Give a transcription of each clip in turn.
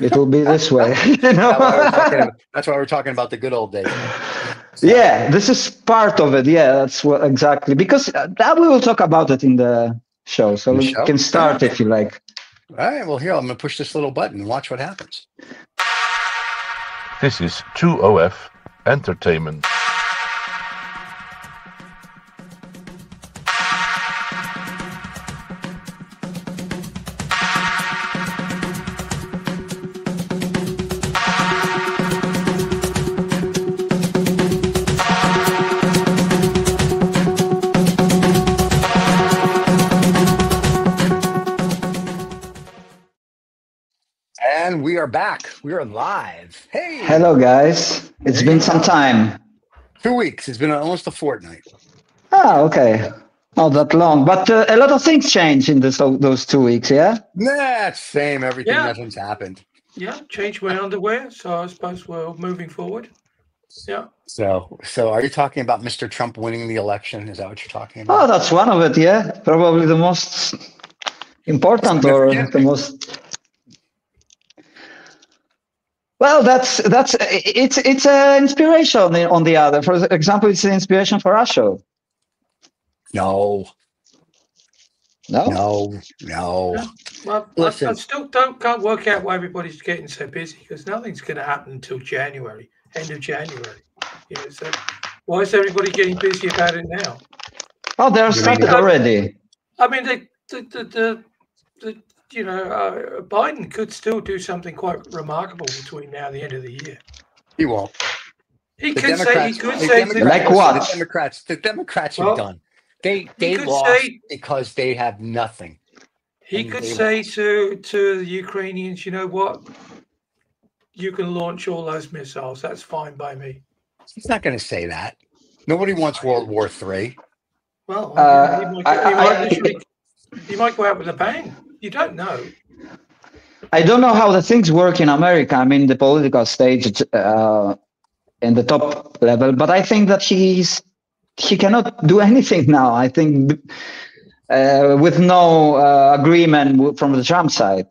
it will be this way. you know? That's why, we're talking, that's why we're talking about the good old days. So, Yeah, this is part of it. Yeah, that's what exactly because uh, that we will talk about it in the show. So The we show? can start if you like. All right. Well, here I'm going to push this little button and watch what happens. This is 2OF Entertainment. We are live. Hey. Hello, guys. It's There been some time. Two weeks. It's been almost a fortnight. Ah, okay. Not that long, but uh, a lot of things changed in this those two weeks. Yeah. Nah, same. Everything, Yeah. nothing's happened. Yeah, change my underwear. So I suppose we're moving forward. Yeah. So, so are you talking about Mr. Trump winning the election? Is that what you're talking about? Oh, that's one of it. Yeah, probably the most important or the most. Well, that's that's uh, it's it's an inspiration on the, on the other. For example, it's an inspiration for our show. No, No, no, no. Well, I, Listen. I still don't can't work out why everybody's getting so busy because nothing's going to happen until January, end of January. You know, so why is everybody getting busy about it now? oh, they're started already. I mean, the the the, the, the you know uh, Biden could still do something quite remarkable between now and the end of the year. He won't. He The could say he could say Democrats, Like what? The Democrats, the Democrats are done. They they could lost say- because they have nothing. He And could they say to to the Ukrainians, you know what? You can launch all those missiles. That's fine by me. He's not going to say that. Nobody wants World War Three. Well, Uh, he, might, I- he, might I- literally- he might go out with a bang. You don't know. I don't know how the things work in America. I mean, the political stage uh, in the top level, but I think that he's he cannot do anything now. I think uh, with no uh, agreement from the Trump side.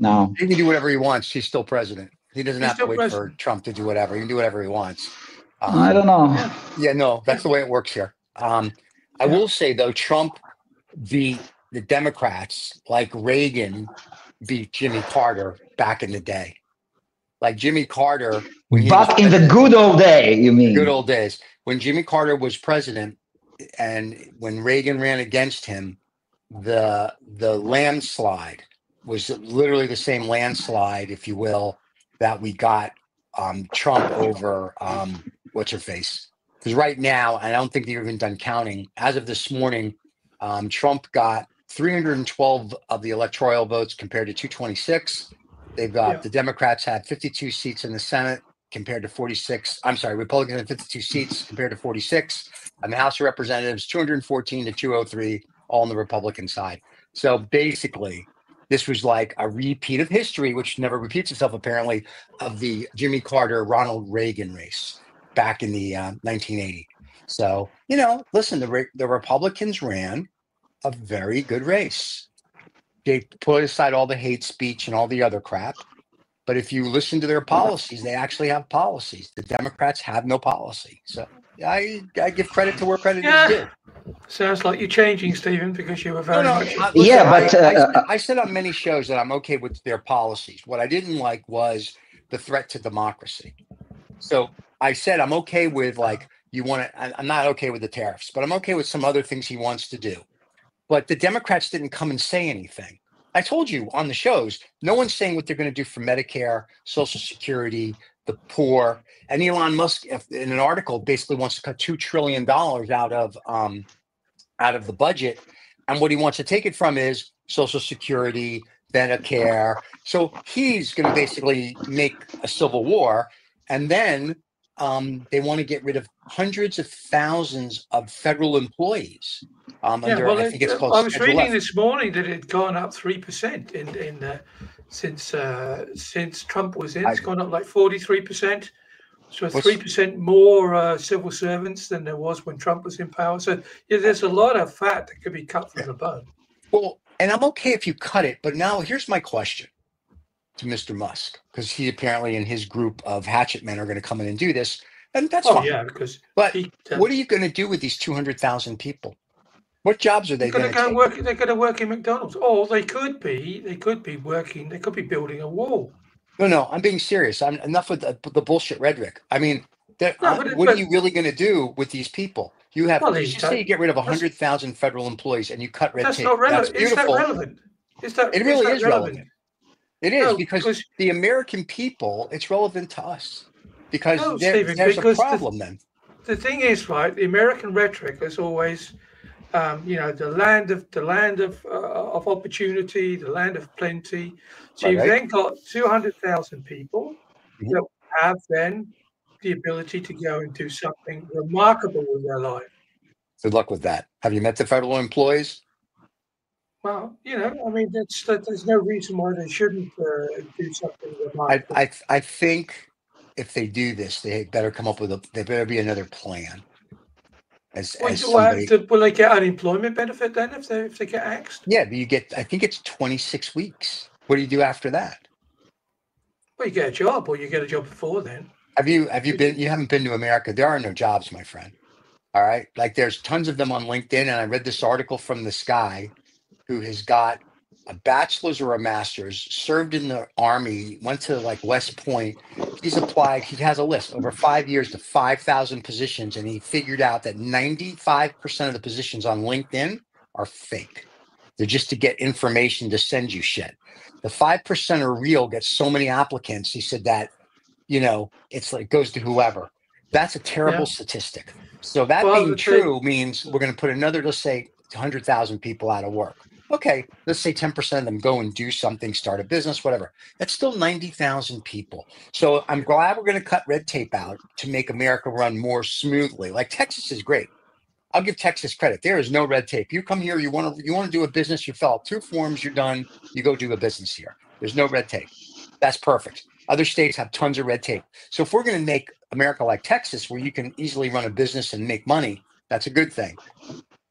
No, He can do whatever he wants. He's still president. He doesn't He's have to wait president. for Trump to do whatever. He can do whatever he wants. Um, I don't know. Yeah, no, that's the way it works here. Um, I will say though, Trump beat the Democrats like Reagan beat Jimmy Carter back in the day. Like Jimmy Carter, when he was Back in the good old day, you mean? good old days when Jimmy Carter was president, and when Reagan ran against him, the the landslide was literally the same landslide, if you will, that we got um, Trump over um, what's her face. Because right now, and I don't think they've even done counting. As of this morning, um, Trump got 312 of the electoral votes compared to 226. They've got Yeah. the Democrats had 52 seats in the Senate compared to 46. I'm sorry, Republicans had 52 seats compared to 46. And the House of Representatives, 214 to 203, all on the Republican side. So basically, this was like a repeat of history, which never repeats itself apparently, of the Jimmy Carter Ronald Reagan race back in the uh, 1980. So you know, listen, the Re- the Republicans ran a very good race. They put aside all the hate speech and all the other crap. But if you listen to their policies, they actually have policies. The Democrats have no policy. So I, I give credit to where credit Yeah. is due. Sounds like you're changing, Stephen, because you were very No, no, much. I- Yeah, but, I, I uh, said- I said on many shows that I'm okay with their policies. What I didn't like was the threat to democracy. So I said I'm okay with like you want to. I'm not okay with the tariffs, but I'm okay with some other things he wants to do. But the Democrats didn't come and say anything. I told you on the shows, no one's saying what they're going to do for Medicare, Social Security, the poor. And Elon Musk, in an article, basically wants to cut two trillion dollars out of um, out of the budget, and what he wants to take it from is Social Security, Medicare. So he's going to basically make a civil war, and then um, they want to get rid of hundreds of thousands of federal employees. Um, Yeah, under, well, I think it's called. I was reading F. this morning that it had gone up three percent in in uh, since uh, since Trump was in. It's I- gone up like forty three percent. So three percent more uh, civil servants than there was when Trump was in power. So yeah, there's a lot of fat that could be cut from the bone. Well, and I'm okay if you cut it, but now here's my question. To Mr. Musk because he apparently and his group of hatchet men are going to come in and do this, and that's Oh fine. yeah, because But he, uh, what are you going to do with these two hundred thousand people? What jobs are they going to go work. They're going to work in McDonald's, or they could be. They could be working. They could be building a wall. No, no, I'm being serious. I'm enough with the, the bullshit rhetoric. I mean, No, uh, it- what are you really going to do with these people? You have Well, you say you get rid of hundred thousand federal employees and you cut red That's tape. not relevant. That's Is that relevant? Is that? It really that is relevant. It is No, because, because- the American people, it's relevant to us because No, there- Stephen, there's because a the- problem then. the thing is, right? The American rhetoric is always, um, you know, the land of the land of uh, of opportunity, the land of plenty. So Right, you've right. then got two hundred thousand people Mhm. that have then the ability to go and do something remarkable with their life. Good luck with that. Have you met the federal employees? Well, you know, I mean, that's that, there's no reason why they shouldn't uh, do something I, remarkable. I, I think if they do this, they better come up with a. There better be another plan. As, Well, as do I- somebody, do- will they get unemployment benefit then if they if they get axed? yeah, but you get. I think it's twenty six weeks. What do you do after that? Well, you get a job, or you get a job before then. Have you have you been? You haven't been to America. There are no jobs, my friend. All right, like there's tons of them on LinkedIn, and I read this article from the guy who has got a bachelor's or a master's, served in the army, went to like West Point. He's applied. He has a list over five years to five thousand positions, and he figured out that ninety five percent of the positions on LinkedIn are fake. They're just to get information to send you shit. The five percent are real. Get so many applicants. He said that you know, it's like goes to whoever. That's a terrible Yeah. statistic. So that Well, being true means we're going to put another, let's say, 100,000 people out of work. Okay, let's say 10% of them go and do something, start a business, whatever. That's still 90,000 people. So I'm glad we're going to cut red tape out to make America run more smoothly. Like Texas is great. I'll give Texas credit. There is no red tape. You come here, you want to you want to do a business, you fill out two forms, you're done. You go do a business here. There's no red tape. That's perfect. Other states have tons of red tape. So if we're going to make America like Texas, where you can easily run a business and make money, that's a good thing.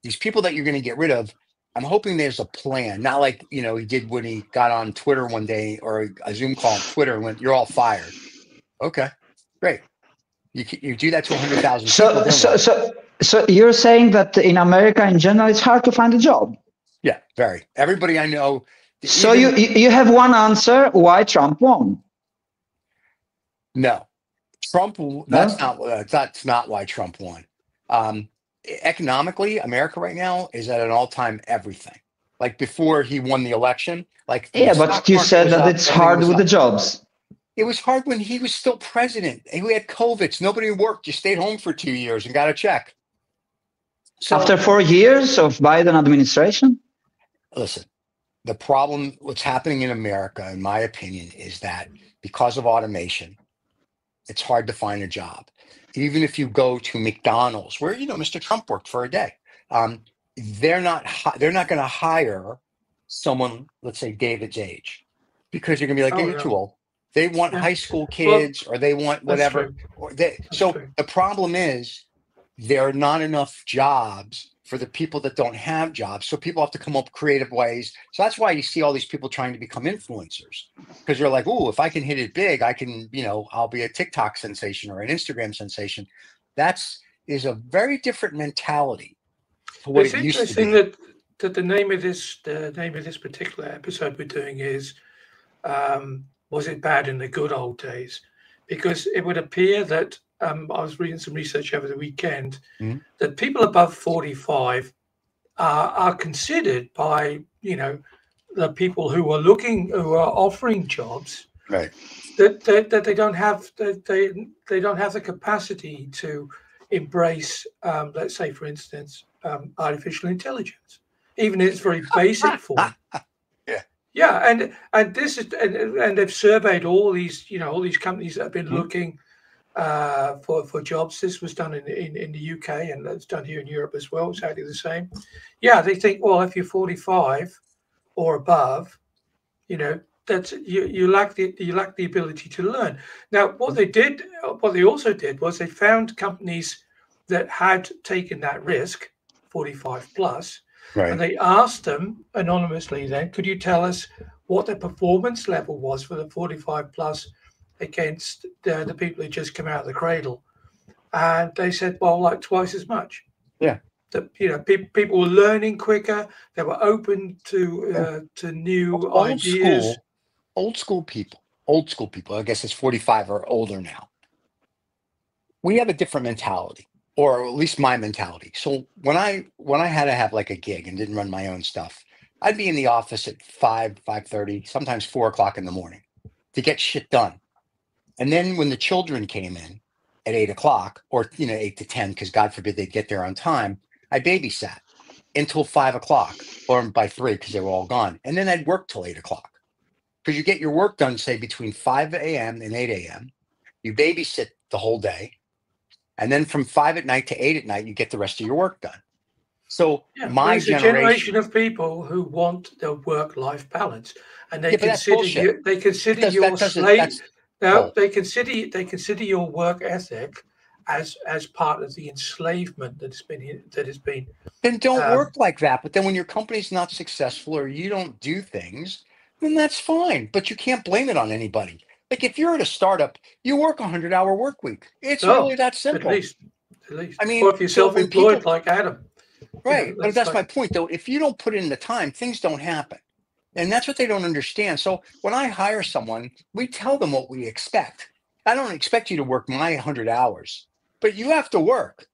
These people that you're going to get rid of, I'm hoping there's a plan. Not like you know he did when he got on Twitter one day or a Zoom call on Twitter and went, "You're all fired." Okay, great. You you do that to 100,000. So, so, so, so you're saying that in America in general, it's hard to find a job. yeah, very. Everybody I know. So you even- you you have one answer why Trump won. No, Trump. That's not. Uh, that's not why Trump won. Um, economically, America right now is at an all-time everything. Like before he won the election, like Yeah, but you said that up, it's hard with the jobs. It was hard when he was still president, and we had COVID. Nobody worked. You stayed home for two years and got a check. So After four years of Biden administration, listen, the problem, what's happening in America, in my opinion, is that because of automation, it's hard to find a job. Even if you go to McDonald's, where you know Mr. Trump worked for a day, um, they're not hi- they're not going to hire someone, let's say David's age, because you're going to be like, Oh, "Hey, you're yeah. too old. They want Yeah. high school kids, or they want whatever. Or they, That's so true. the problem is there are not enough jobs for the people that don't have jobs. So people have to come up creative ways. So that's why you see all these people trying to become influencers because they're like, oh, if I can hit it big, I can, you know, I'll be a TikTok sensation or an Instagram sensation. That's is a very different mentality to what it's it used to interesting be. that that the name of this the name of this particular episode we're doing is um, was it bad in the good old days? Because it would appear that um, I was reading some research over the weekend Mhm. that people above forty five are, considered by you know the people who are looking who are offering jobs Right. that, that, that they don't have that they they don't have the capacity to embrace um, let's say for instance um, artificial intelligence even in its very basic form Yeah. yeah and and this is and, and they've surveyed all these you know all these companies that have been Mhm. looking uh, for for jobs. This was done in, in in the uk and it's done here in europe as well. Exactly the same. Yeah they think well if you're 45 or above you know that's you, you lack the you lack the ability to learn. Now what they did what they also did was they found companies that had taken that risk 45 plus and Right. they asked them anonymously then could you tell us what the performance level was for the 45 plus against the, the people who just come out of the cradle. And they said, well, like twice as much. Yeah. That you know, pe- people were learning quicker. They were open to uh, to new old ideas. school, old school people, old school people. I guess it's forty-five or older now. We have a different mentality, or at least my mentality. So when I when I had to have like a gig and didn't run my own stuff, I'd be in the office at five, five thirty, sometimes four o'clock in the morning, to get shit done. And then when the children came in at eight o'clock, or you know eight to ten, because God forbid they'd get there on time, I babysat until five o'clock or by three because they were all gone. And then I'd work till eight o'clock because you get your work done, say between 5 a.m. and 8 a.m. You babysit the whole day. And then from five at night to eight at night, you get the rest of your work done. So Yeah, my generation, generation of people who want their work-life balance, and they Yeah, consider you, they consider That's- your slave. That's- No, they consider they consider your work ethic as as part of the enslavement that has been that has been. then don't um, work like that. But then when your company's not successful or you don't do things, then that's fine. But you can't blame it on anybody. Like if you're at a startup, you work a hundred hour work week. It's Oh, really that At simple. least, at least. I mean, or if you're self-employed people- like Adam, Right. but that's that's my point though. If you don't put in the time, things don't happen. And that's what they don't understand. So when I hire someone, we tell them what we expect. I don't expect you to work my 100 hours, but you have to work.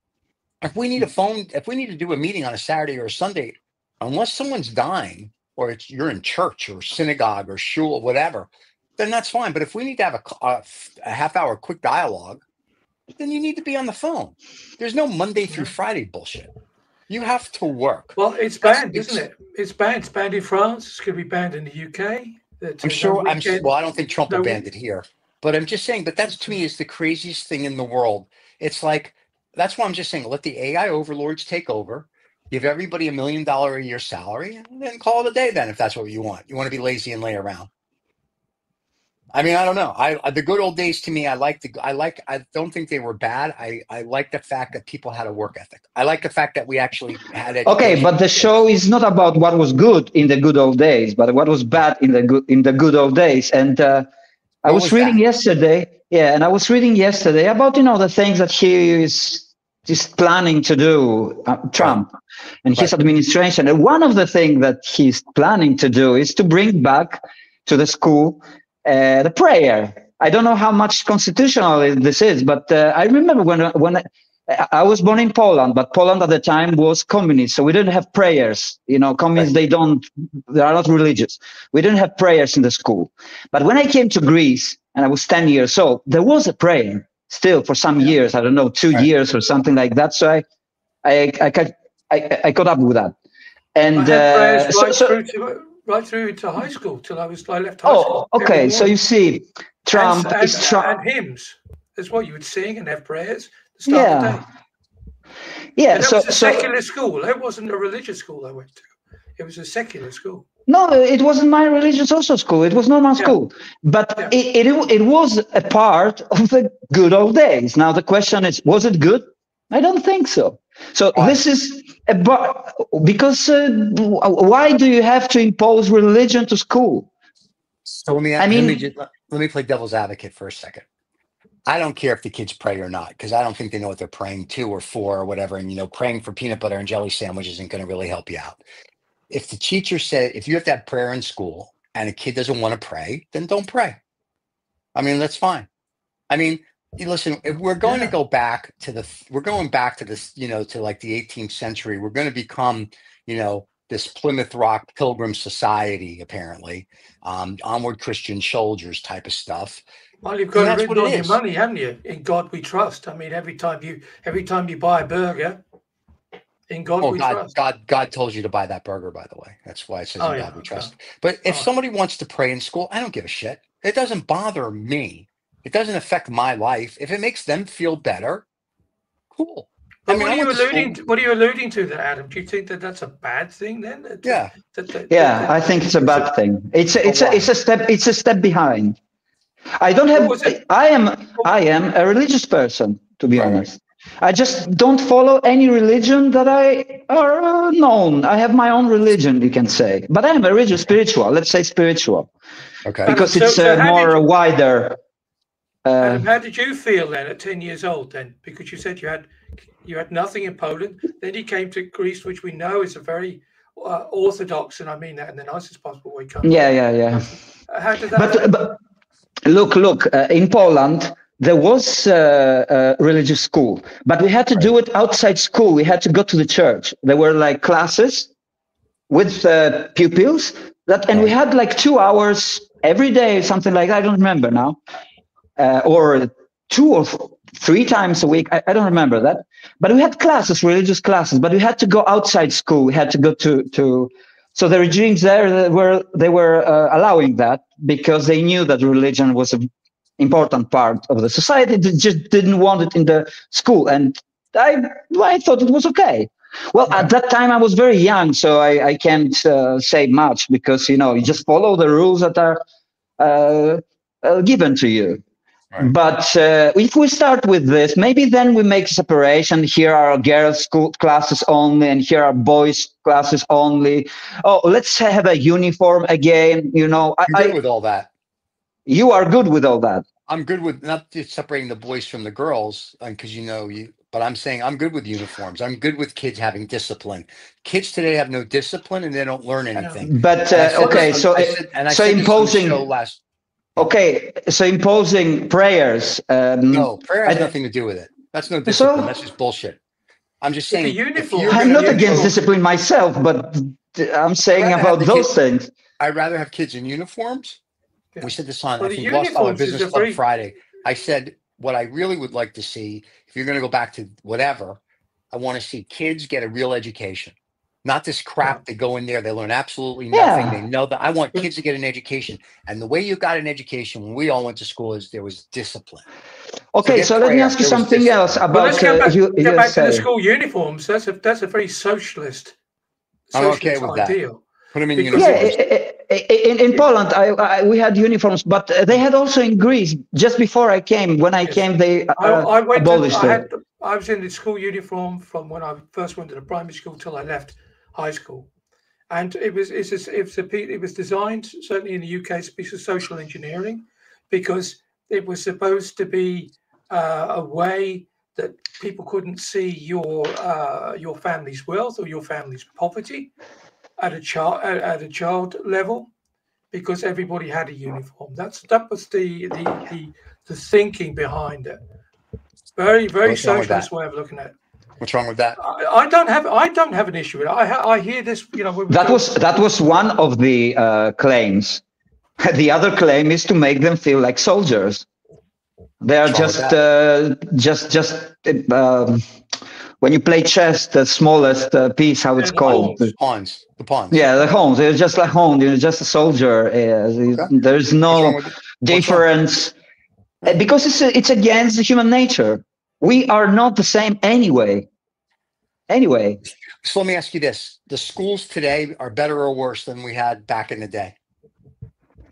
If we need a phone, if we need to do a meeting on a Saturday or a Sunday, unless someone's dying or it's you're in church or synagogue or shul, or whatever, then that's fine. But if we need to have a half hour quick dialogue, then you need to be on the phone. There's no Monday through Friday bullshit. You have to work. well, it's banned, it's- isn't it? It's banned. It's banned in France. It's going to be banned in the UK. I'm sure. I'm well. I don't think Trump will no- ban it here, but I'm just saying. But that's to me is the craziest thing in the world. It's like that's why I'm just saying. Let the AI overlords take over. Give everybody a million dollar a year salary, and then call it a day. Then, if that's what you want, you want to be lazy and lay around. I mean, I don't know. I, I the good old days to me. I like the. I like. I don't think they were bad. I I like the fact that people had a work ethic. I like the fact that we actually had it. Okay, but the show is not about what was good in the good old days, but what was bad in the good in the good old days. And uh, I was, was reading that? yesterday, yeah, and I was reading yesterday about you know the things that he is is planning to do, uh, Trump and his Right. administration. And one of the things that he's planning to do is to bring back to the school uh, the prayer. I don't know how much constitutional this is, but uh, I remember when when I, I was born in Poland, but Poland at the time was communist, so we didn't have prayers. You know, communists they don't they are not religious. We didn't have prayers in the school. But when I came to Greece and I was ten years old, there was a prayer still for some years. I don't know, two Right. years or something like that. So I I I got I, I caught up with that. And uh, so, so right through to high school till I was I left high oh, school. okay. So you see, Trump and, is Trump. and hymns as well. You would sing and have prayers. To start the Yeah, day. yeah. So was a so secular school. It wasn't a religious school I went to. It was a secular school. No, it wasn't my religious also school. It was normal Yeah. school, but Yeah. it, it it was a part of the good old days. Now the question is, was it good? I don't think so. So this is about because uh, why do you have to impose religion to school? So let me, I let me mean- just, let me play devil's advocate for a second. I don't care if the kids pray or not, because I don't think they know what they're praying to or for or whatever. And you know, praying for peanut butter and jelly sandwich isn't going to really help you out. If the teacher said, if you have to have prayer in school and a kid doesn't want to pray, then don't pray. I mean, that's fine. I mean, listen, if we're going Yeah. to go back to the, we're going back to this, you know, to like the 18th century, we're going to become, you know, this Plymouth Rock Pilgrim Society, apparently, um, onward Christian soldiers type of stuff. Well, you've got that's it what written on your money, haven't you? In God we trust. I mean, every time you every time you buy a burger, in God Oh, we God, trust. God, God told you to buy that burger, by the way. That's why it says Oh, in yeah, God we okay. trust. But if Oh. somebody wants to pray in school, I don't give a shit. It doesn't bother me. It doesn't affect my life. If it makes them feel better, cool. But I mean, what are you alluding? To, school- what are you alluding to, there, Adam? Do you think that that's a bad thing then? That- Yeah. That, that, Yeah, that- I think it's a bad thing. It's a, it's a, it's a step it's a step behind. I don't have? I am I am a religious person to be Right. honest. I just don't follow any religion that I are uh, known. I have my own religion, you can say, but I am a religious spiritual. Let's say spiritual Okay. because So- it's so uh, more did- wider. Uh, Adam, how did you feel then at 10 years old then? Because you said you had you had nothing in Poland. Then you came to Greece, which we know is a very uh, orthodox, and I mean that in the nicest possible way. Country. yeah, yeah, yeah. How did that? But, but look, look, uh, in Poland, there was uh, a religious school, but we had to do it outside school. We had to go to the church. There were like classes with uh, pupils that, and we had like two hours every day, something like that. I don't remember now, uh, or two or three times a week. I, I don't remember that. But we had classes, religious classes, but we had to go outside school. We had to go to to. So the regimes there were they were uh, allowing that because they knew that religion was an important part of the society. They just didn't want it in the school, and I I thought it was okay. Well, at that time I was very young, so I, I can't uh, say much because you know you just follow the rules that are uh, uh, given to you. Right. But uh, if we start with this, maybe then we make separation. Here are girls' school classes only, and here are boys' classes only. Oh, let's have a uniform again. You know, I, I'm good I, with all that. you are good with all that. I'm good with not just separating the boys from the girls, because you know you. But I'm saying I'm good with uniforms. I'm good with kids having discipline. Kids today have no discipline and they don't learn anything. But uh, okay, this so I and I so said this on the imposing- show last. Okay, so imposing prayers. Um, No, prayer has I- nothing to do with it. That's no discipline. That's just bullshit. I'm just saying. if uniform- I'm not against told- discipline myself, but I'm saying about those kid- things. I'd rather have kids in uniforms. Yeah. We said this on Well, I think Lost Dollar uniforms is Business a Club very- Friday. I said what I really would like to see, if you're going to go back to whatever, I want to see kids get a real education. Not this crap. They go in there, they learn absolutely nothing. Yeah. They know that I want kids to get an education. And the way you got an education when we all went to school is there was discipline. Okay, get so let me ask you something else But about let's go uh, back, you, get back to the school uniforms. That's a that's a very socialist. I'm okay socialist with that. ideal. Put them in Because- Yeah, uniforms. i- i- i- in, in Poland, I, I, we had uniforms, but uh, they had also in Greece. Just before I came, when I Yes. came, they uh, I, I went. To, abolished I, had, I was in the school uniform from when I first went to the primary school till I left high school, and it was it's just, it was a, it was designed certainly in the UK as a piece of social engineering because it was supposed to be uh, a way that people couldn't see your uh, your family's wealth or your family's poverty at a child at, at a child level because everybody had a uniform. That's that was the the the, the thinking behind it. Very very What's socialist way of looking at it. What's wrong with that? I, I don't have I don't have an issue with it. I I hear this. You know, That was that was one of the uh, claims. The other claim is to make them feel like soldiers. They are What's wrong with just uh, just just um, when you play chess, the smallest uh, piece, how it's the called. The pawns. The pawns. Yeah, the homes. They're just like home. You're just a soldier. Uh, There's no difference Uh, because it's it's against the human nature. We are not the same anyway. Anyway, So let me ask you this: the schools today are better or worse than we had back in the day?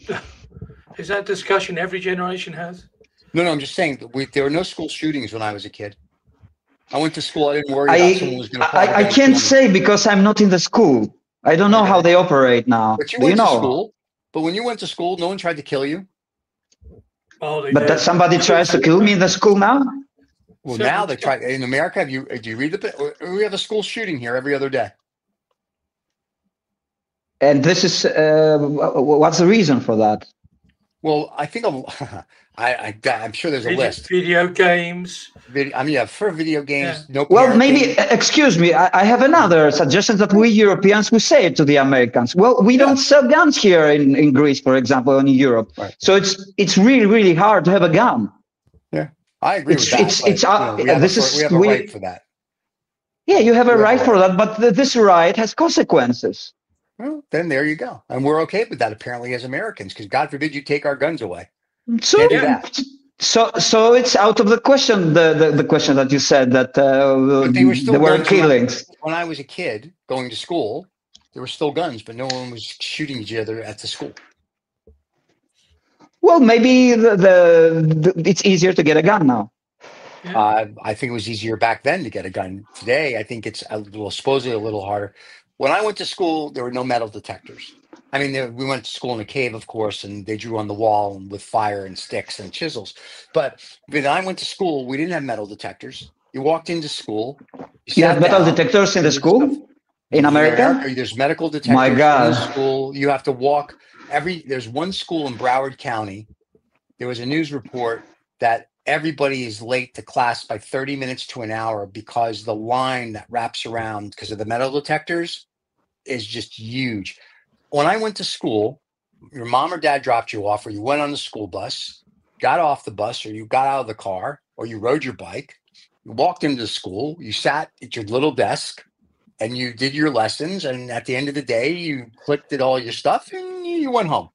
is that a discussion every generation has. No, no, I'm just saying that we, there were no school shootings when I was a kid. I went to school. I didn't worry about someone I was going to. I, I can't say because I'm not in the school. I don't know how they operate now. But you Do went you to school. But when you went to school, no one tried to kill you. Oh, But that somebody tries to kill me in the school now. Well, So- now they try in America. Have you? Do you read the? We have a school shooting here every other day. And this is uh, wh- wh- what's the reason for that? Well, I think I'm, sure there's a video, list. video games. Video, I mean, yeah, for video games, no. Well, maybe uh, excuse me. I, I have another suggestion that we Europeans we say it to the Americans. Well, we don't sell guns here in, in Greece, for example, or in Europe. Right. So it's it's really really hard to have a gun. I agree it's- with that. it's- it's, you uh, know, we have this a, is- we have a we- right for that. Yeah, you have a Yeah. right for that, but th- this right has consequences. Well, then there you go, and we're okay with that apparently as Americans, because God forbid you take our guns away. So, Can't do that. so, so it's out of the question. The the, the question that you said that uh, they were there were killings. When I was a kid going to school, there were still guns, but no one was shooting each other at the school. Well, maybe the, the, the it's easier to get a gun now. Yeah. Uh, I think it was easier back then to get a gun. Today, I think it's a little supposedly a little harder. When I went to school, there were no metal detectors. I mean, there, we went to school in a cave, of course, and they drew on the wall with fire and sticks and chisels. But when I went to school, we didn't have metal detectors. You walked into school. You have metal down, detectors in the school stuff. in America? There's medical detectors My in God. the school. You have to walk every there's one school in Broward County. There was a news report that everybody is late to class by 30 minutes to an hour because the line that wraps around because of the metal detectors is just huge. When I went to school, your mom or dad dropped you off, or you went on the school bus, got off the bus, or you got out of the car, or you rode your bike, you walked into the school, you sat at your little desk, and you did your lessons. And at the end of the day, you clicked at all your stuff and you went home.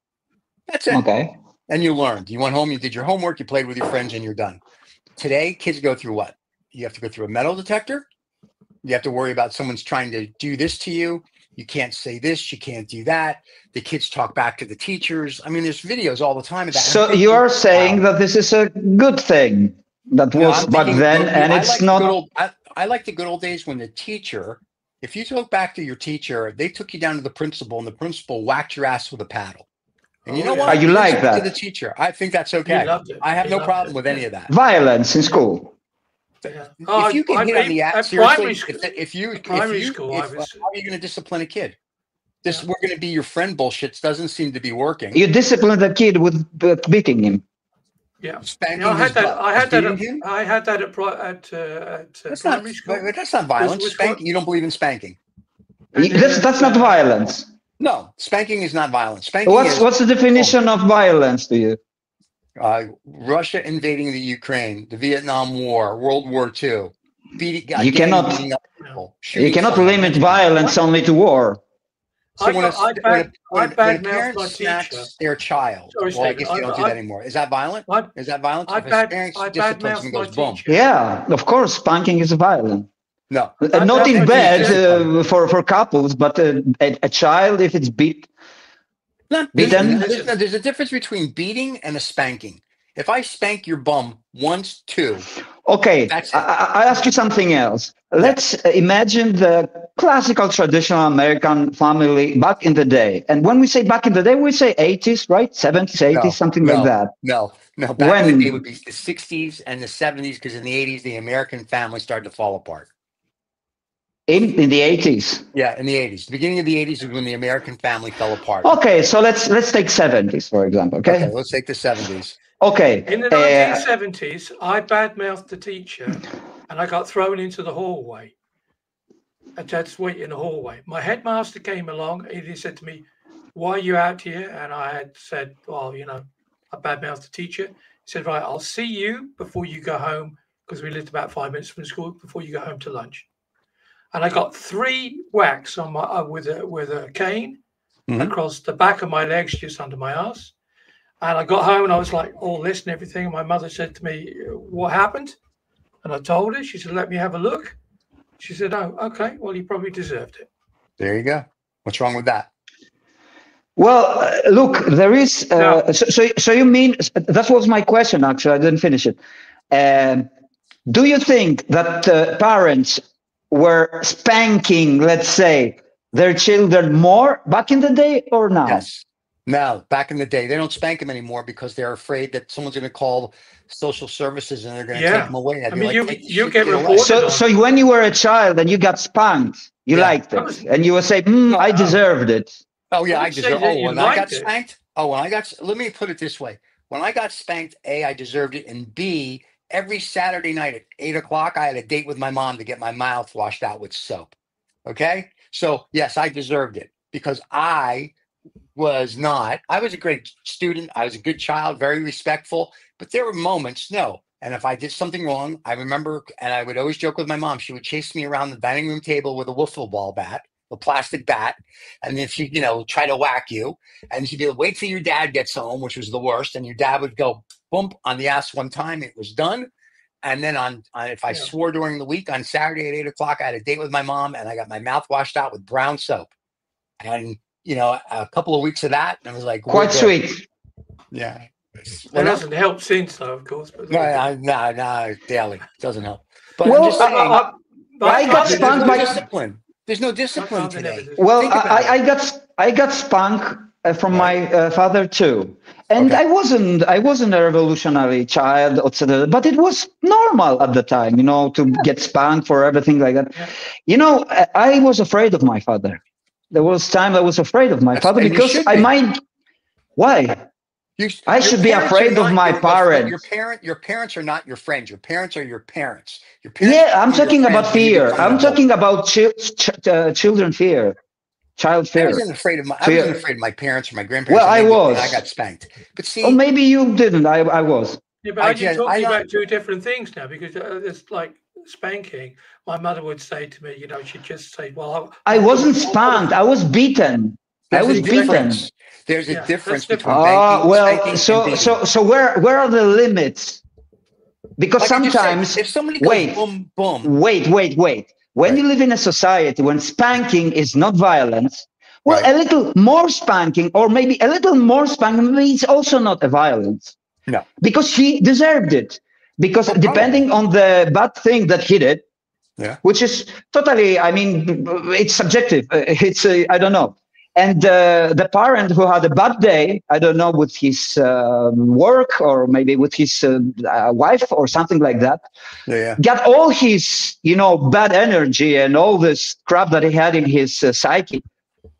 That's it. Okay. And you learned. You went home, you did your homework, you played with your friends, and you're done. Today, kids go through what? You have to go through a metal detector. You have to worry about someone's trying to do this to you. You can't say this, you can't do that. The kids talk back to the teachers. I mean, there's videos all the time of that. So you are saying that this is a good thing that No, was back then, and I it's like not. old- I, I like the good old days when the teacher, if you look back to your teacher, they took you down to the principal, and the principal whacked your ass with a paddle. And you Oh, know yeah. what? Oh, you like Listen To the teacher, I think that's okay. loved it. I have He no problem it. with any of that. Violence in school. Yeah. If Oh, you can I- hit I- on the ass, at seriously, school, if, if you, if primary you, school, if, was- how are you going to discipline a kid? This Yeah. we're going to be your friend bullshit doesn't seem to be working. You discipline the kid with uh, beating him. Yeah. Spanking No, I his had that. butt. I had that. At, him? I had that at pri- at, uh, at uh, That's not, school. that's not violence. was Spanking. what- You don't believe in spanking. You- That's that's not uh, violence. No, spanking is not violence. Spanking What's is what's the definition of violence to you? uh, Russia invading the Ukraine, the Vietnam War, World War II. Beating, You cannot- beating up people, You cannot someone. limit violence only to war. So I when a, got- I when a, bad- when, I a- when a parent smacks their child, Sorry, well, I guess you I- don't do that anymore. Is that violent? I, Is that violent? I if a bad, parent I disciplines badmouthed and goes boom. Yeah, of course, spanking is violent. No, Uh, not in bed uh, for for couples, but uh, a, a child if it's beat. not there's, Beaten? there's, no- there's a difference between beating and a spanking. If I spank your bum once, two, Okay, That's I, it. I I ask you something else. Let's imagine the classical traditional American family back in the day. And when we say back in the day, we say 80s, right? 70s, 80s, No, something no. like that. no, no. Back in When- the day would be the 60s and the 70s because in the 80s the American family started to fall apart. In, in the 80s. Yeah, in the 80s. The beginning of the 80s is when the American family fell apart. Okay, so let's let's take 70s, for example. Okay. Okay, let's take the 70s. Okay. In the uh, 1970s, I badmouthed the teacher, and I got thrown into the hallway. I had to wait in the hallway. My headmaster came along. and He said to me, "Why are you out here?" And I had said, "Well, you know, I badmouthed the teacher." He said, "Right, I'll see you before you go home because we lived about five minutes from school. Before you go home to lunch." And I got three whacks on my uh, with a with a cane Mhm. across the back of my legs, just under my ass. And I got home and I was like all this and everything. And my mother said to me, What happened? And I told her, she said, Let me have a look. She said, Oh, okay. Well, you probably deserved it. There you go. What's wrong with that? Well, uh, look, there is. Uh, so, so, so you mean that was my question? Actually, I didn't finish it. Um, do you think that uh, parents were spanking, let's say, their children more back in the day or now? Yes. No, back in the day, they don't spank them anymore because they're afraid that someone's going to call social services and they're going to Yeah. take them away. I'd I be mean, like, you- "Take the you shit get kid away." reported- So, so when you were a child and you got spanked, you Yeah. liked it, was- and you would say, mm, "I deserved it." Oh yeah, I I would say deserve. that Oh, you when I got liked it. spanked. Oh, when I got. Let me put it this way: when I got spanked, a I deserved it, and b every Saturday night at eight o'clock, I had a date with my mom to get my mouth washed out with soap. Okay, so yes, I deserved it because I was not. I was a great student. I was a good child, very respectful. But there were moments, no. And if I did something wrong, I remember, and I would always joke with my mom. She would chase me around the dining room table with a wiffle ball bat, a plastic bat, and if she, you know, try to whack you, and she'd be like, wait till your dad gets home, which was the worst. And your dad would go bump on the ass one time, it was done. And then on, on if I Yeah. swore during the week on Saturday at eight o'clock, I had a date with my mom and I got my mouth washed out with brown soap. And you know, a couple of weeks of that, and I was like, we're Quite sweet. Yeah. That Well, no, hasn't help since, though, of course. But no, I- no, no, daily doesn't help. But Well, I'm just I- saying, I- but I got spanked by- discipline. There's no discipline today. Well, Think I. I got I got spanked uh, from Right. my uh, father too, and Okay. I wasn't I wasn't a revolutionary child, etc. But it was normal at the time, you know, to get spanked for everything like that. Yeah. You know, I, I was afraid of my father. There was time I was afraid of my That's- father because I be. might. Why? You, I should be afraid of my your- Your parents. parent, your parents are not your friends. Your parents are your parents. Your parents. Yeah, I'm talking about friends when you fear. I'm talking about chi- ch- uh, children fear, child fear. I fear. wasn't afraid of my. I wasn't afraid of my parents or my grandparents. Well, I was. I got spanked. But see, Or maybe you didn't. I I was. Yeah, but I aren't you just- talking I- about two different things now? Because uh, it's like spanking. My mother would say to me, you know, she'd just say, "Well, I wasn't spanked. I was beaten. I there's was a beaten. difference. There's a Yeah, difference between Ah, banking, well, spanking, so and so so where where are the limits? Because Like I just said, sometimes if somebody goes wait. boom boom, wait, wait, wait. When Right. you live in a society when spanking is not violence, well, Right. a little more spanking, or maybe a little more spanking, maybe it's also not a violence. No. because he deserved it. Because No problem. depending on the bad thing that he did, Yeah. which is totally, I mean, it's subjective. It's uh, I don't know. And uh, the parent who had a bad day, I don't know, with his um, work or maybe with his uh, uh, wife or something like that, yeah, got all his you know bad energy and all this crap that he had in his uh, psyche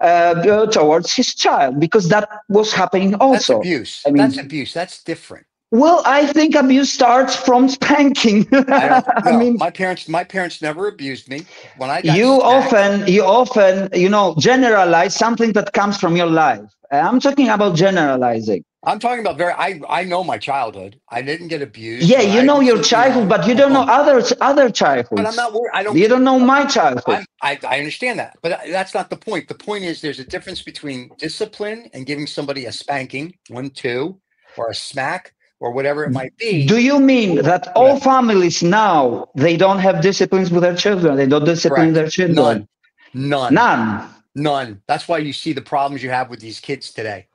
uh, towards his child because that was happening also. That's abuse. I mean- That's abuse. That's different. Well i think abuse starts from spanking I, I mean my parents, my parents never abused me. When I got you smacked- often you often you know generalize something that comes from your life uh, i'm talking about generalizing I'm talking about very. I I know my childhood. I didn't get abused. yeah you I know your childhood but you don't know others other childhoods But I'm not worried. I don't. you don't know my childhood I I understand that, but that's not the point. The point is there's a difference between discipline and giving somebody a spanking, one, two, or a smack, or whatever it might be. Do you mean that all families now they don't have disciplines with their children? They don't discipline Correct. their children. None. None. None. None. That's why you see the problems you have with these kids today.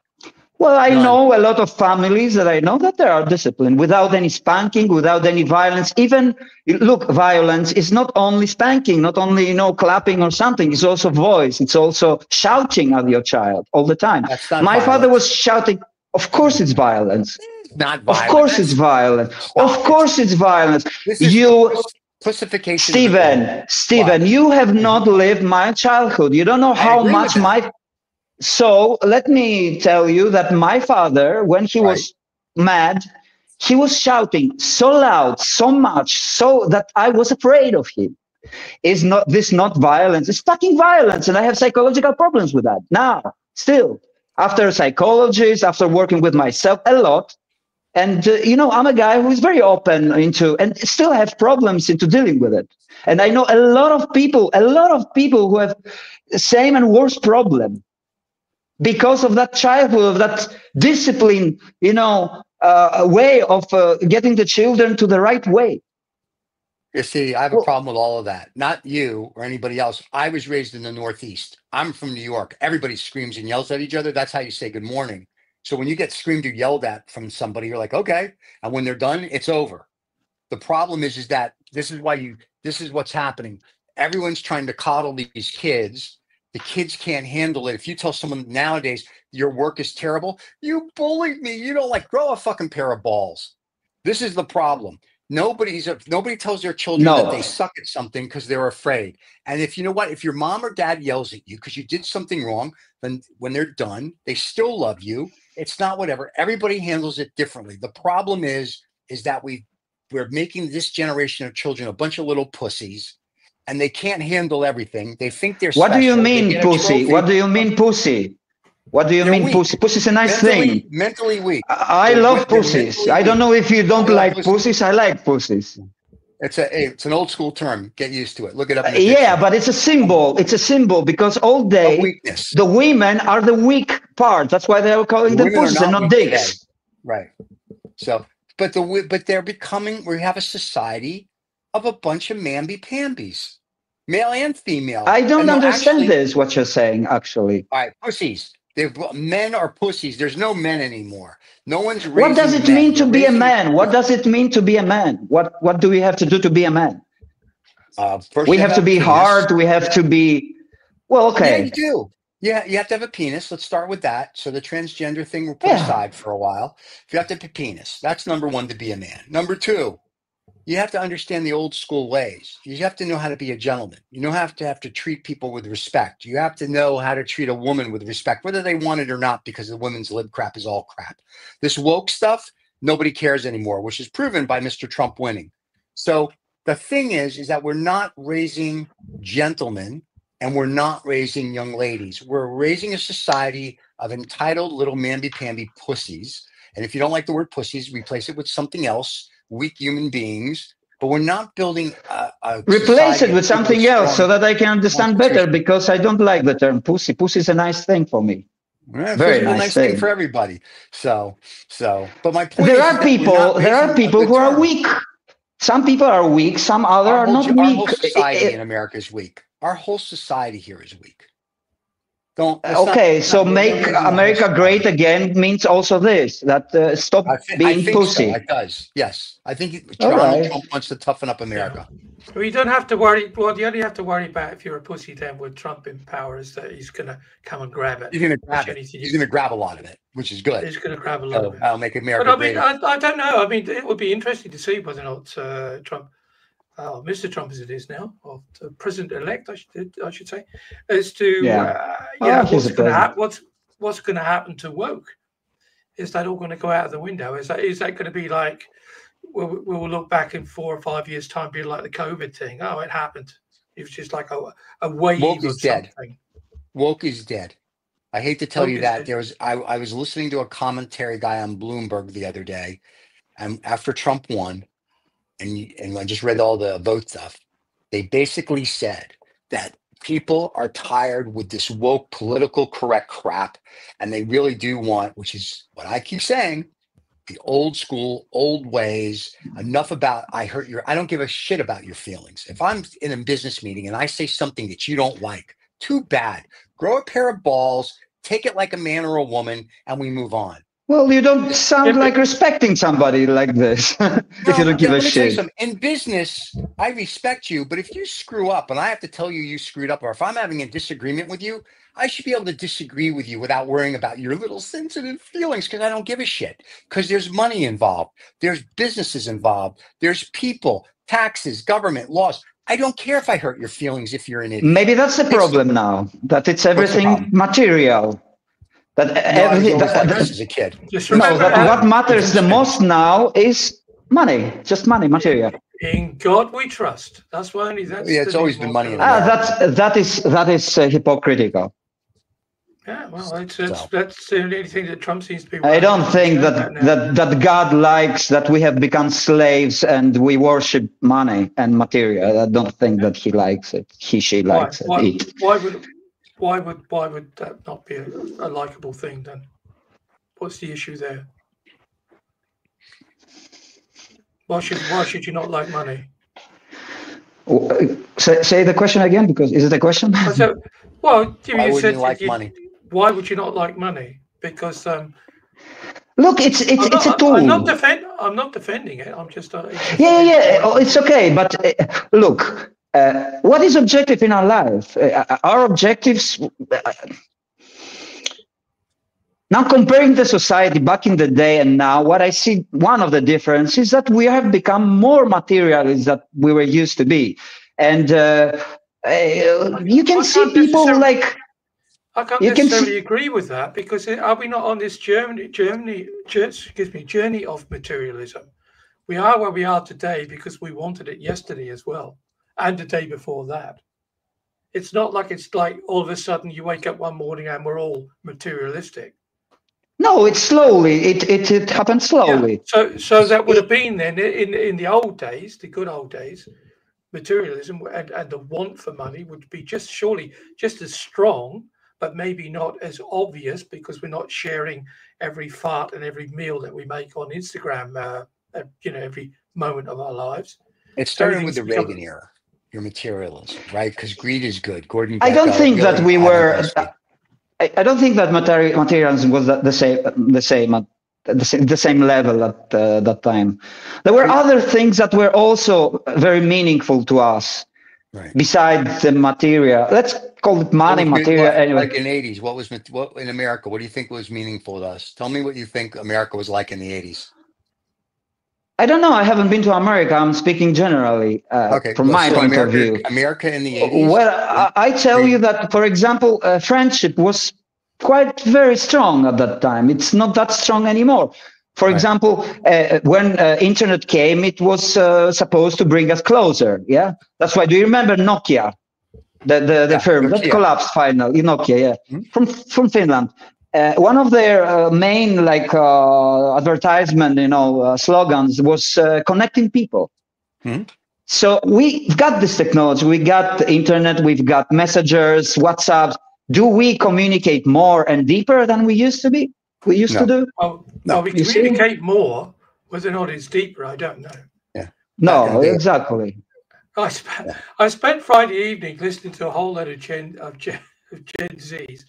Well, I None. know a lot of families that I know that they are disciplined without any spanking, without any violence. Even look, violence is not only spanking, not only you know clapping or something. It's also voice. It's also shouting at your child all the time. My father was shouting. Of course, it's violence. Not. Of course, it's violence. Stop Of course, it's is You-. Stephen. Stephen, you have not lived my childhood. You don't know how much my. So let me tell you that my father, when he was mad, he was shouting so loud, so much, so that I was afraid of him. Is not this not violence? It's fucking violence, and I have psychological problems with that now. Still, after psychologists, after working with myself a lot, and uh, you know i'm a guy who is very open into and still have problems into dealing with it and i know a lot of people a lot of people who have same and worse problem because of that childhood of that discipline you know uh, way of uh, getting the children to the right way You see, I have a problem with all of that. Not you or anybody else. I was raised in the Northeast. I'm from New York. Everybody screams and yells at each other. That's how you say good morning. So when you get screamed or yelled at from somebody, you're like, okay. And when they're done, it's over. The problem is, is that this is why you, this is what's happening. Everyone's trying to coddle these kids. The kids can't handle it. If you tell someone nowadays your work is terrible, you bullied me. You don't like grow a fucking pair of balls. This is the problem. Nobody's uh, nobody tells their children No. that they suck at something because they're afraid. And if you know what, if your mom or dad yells at you because you did something wrong, then when they're done, they still love you. It's not whatever. Everybody handles it differently. The problem is, is that we we're making this generation of children a bunch of little pussies, and they can't handle everything. They think they're. what do you mean pussy what do you mean pussy what do you They're mean weak. pussy pussy's a nice mentally, thing mentally weak. i I love pussies i don't know if you don't like pussies i like pussies It's a it's an old school term. Get used to it. Look it up. in the yeah but it's a symbol it's a symbol because all day the women are the weak part. That's why they are calling The them pussies and not dicks. Right. So, but the but they're becoming. We have a society of a bunch of mamby pambies, male and female. I don't understand actually- this. What you're saying, actually. All right, pussies. They've men are pussies. There's no men anymore. No one's. What does it mean to They're be a man? What does it mean to be a man? What what do we have to do to be a man? Uh, first We have to be penis. hard. We have to be. Well, okay. Yeah, you do. Yeah, you have to have a penis. Let's start with that. So the transgender thing we'll put Yeah. aside for a while. If you have to have a penis, that's number one to be a man. Number two, you have to understand the old school ways. You have to know how to be a gentleman. You know have to have to treat people with respect. You have to know how to treat a woman with respect, whether they want it or not, because the women's lib crap is all crap. This woke stuff, nobody cares anymore, which is proven by Mr. Trump winning. So the thing is, is that we're not raising gentlemen and we're not raising young ladies. We're raising a society of entitled little mamby-pamby pussies. And if you don't like the word pussies, replace it with something else, weak human beings. But we're not building a, a Replace it with something else so that I can understand better because I don't like the term pussy. Pussy is a nice thing for me. Yeah, Very nice nice thing thing. for everybody. So, so, but my point There are people. There are people who are weak. Some people are weak. Some other Our are not our whole weak. society Eh, in America is weak. Our whole society here is weak. Don't. let's not- Okay, so not- make America this. great again means also this that uh, stop I, thi- I being think pussy. so. It does. Yes, I think it- Donald right. Trump wants to toughen up America. Well, you don't have to worry. Well, you only have to worry about if you're a pussy then with Trump in power is that he's going to come and grab it. He's going to grab it. anything He's going to grab a lot of it, which is good. He's going to grab a lot So of it. that'll make America But I mean, great. I, I don't know. I mean, it would be interesting to see whether or not uh, Trump, uh, Mr. Trump as it is now, or the president-elect, I should, I should say, as to Yeah. uh, Oh, you know, he's what's going to president. happen. What's what's going to happen to woke? Is that all going to go out of the window? Is that is that going to be like? We'll, we'll look back in four or five years' time, be like the COVID thing. Oh, it happened. It was just like a, a wave Woke of is dead. something. Woke is dead. I hate to tell Woke you that. dead. There was I, I was listening to a commentary guy on Bloomberg the other day, and after Trump won, and and I just read all the vote stuff. They basically said that people are tired with this woke political correct crap, and they really do want, which is what I keep saying, the old school, old ways. Enough about I hurt your. I don't give a shit about your feelings. If I'm in a business meeting and I say something that you don't like, too bad. Grow a pair of balls, take it like a man or a woman, and we move on. Well, you don't sound If- like respecting somebody like this. if you don't give a me tell you shit. In business, I respect you, but if you screw up and I have to tell you you screwed up, or if I'm having a disagreement with you, I should be able to disagree with you without worrying about your little sensitive feelings because I don't give a shit. Because there's money involved, there's businesses involved, there's people, taxes, government, laws. I don't care if I hurt your feelings if you're an idiot. Maybe that's the problem now. That it's everything material. That No, everything. always like that- as a kid. No, remember that that what matters the most now is money, just money, material. in God we trust. That's why only that's. Yeah, it's always been money Ah, America. that's that is that is uh, hypocritical. Yeah, well, it's, it's, So- that's the only thing that Trump seems to be. I don't think He's that that that God likes that we have become slaves and we worship money and material. I don't think that He likes it. He she Why, likes why, it. It. why would why would why would that not be a, a likable thing then? What's the issue there? Why should why should you not like money? Uh, Say, say the question again because is it a question? I said, well, you, Why you wouldn't said you like you- money? Why would you not like money? Because um, Look, it's it's I'm, it's a not, tool. I'm not defend. I'm not defending it. I'm just. Uh, it's- yeah, yeah, yeah. Oh, it's okay. But uh, look, uh, what is objective in our life? Uh, our objectives. Uh, now, comparing the society back in the day and now, what I see one of the differences is that we have become more materialists than we were used to be, and uh, uh, you can see people like I can't You necessarily see- agree with that because uh, are we not on this journey, journey, jour- excuse me, journey of materialism? We are where we are today because we wanted it yesterday as well, and the day before that. It's not like it's like all of a sudden you wake up one morning and we're all materialistic. no, it's slowly. It it it happens Yeah. slowly. So, so that would have been then in in the old days, the good old days, materialism and, and the want for money would be just surely just as strong, but maybe not as obvious because we're not sharing every fart and every meal that we make on Instagram. Uh, you know, every moment of our lives. It started with the Reagan era, your materialism, right? Because greed is good. Gordon. I don't think that we were- I, I don't think that materi- materialism was the, the same the same at the same, the same level at uh, that time. There were other things that were also very meaningful to us Right. besides the material. Let's call it money, What was- material. what- Anyway, Like in '80s, what was what in America? What do you think was meaningful to us? Tell me what you think America was like in the '80s. I don't know. I haven't been to America. I'm speaking generally uh, Okay, from well, my so point America, of view. America in the '80s. Well, I, I tell you that, for example, uh, friendship was quite very strong at that time. It's not that strong anymore. For Right. example, uh, when uh, internet came, it was uh, supposed to bring us closer. Yeah, that's why. Do you remember Nokia, the the, the Yeah, firm that collapsed finally? in Nokia, yeah, Hmm. from from Finland. Uh, one of their uh, main like uh, advertisement, you know, uh, slogans was uh, connecting people. Hmm. So we've got this technology, we got the internet, we've got messengers, WhatsApp. Do we communicate more and deeper than we used to be? We used to do? Oh, No, well, we you see? communicate more. Whether or not it's deeper, I don't know. Back No, in exactly. I spent I spent Friday evening listening to a whole lot of Gen of Gen, of Gen Zs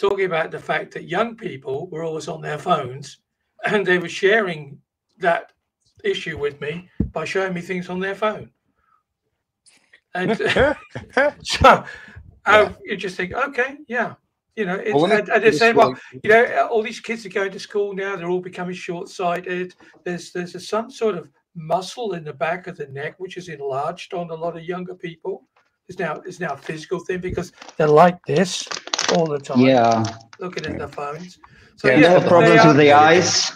talking about the fact that young people were always on their phones, and they were sharing that issue with me by showing me things on their phone. And so uh, you just think, okay, yeah, you know, it's, Well, and, and put they say, well, you know, all these kids are going to school now. They're all becoming short-sighted. There's there's a, some sort of muscle in the back of the neck which is enlarged on a lot of younger people. It's now it's now a physical thing because they're like this all the time, Yeah. looking at their phones. So Yeah, yeah, they have problems are, with the eyes.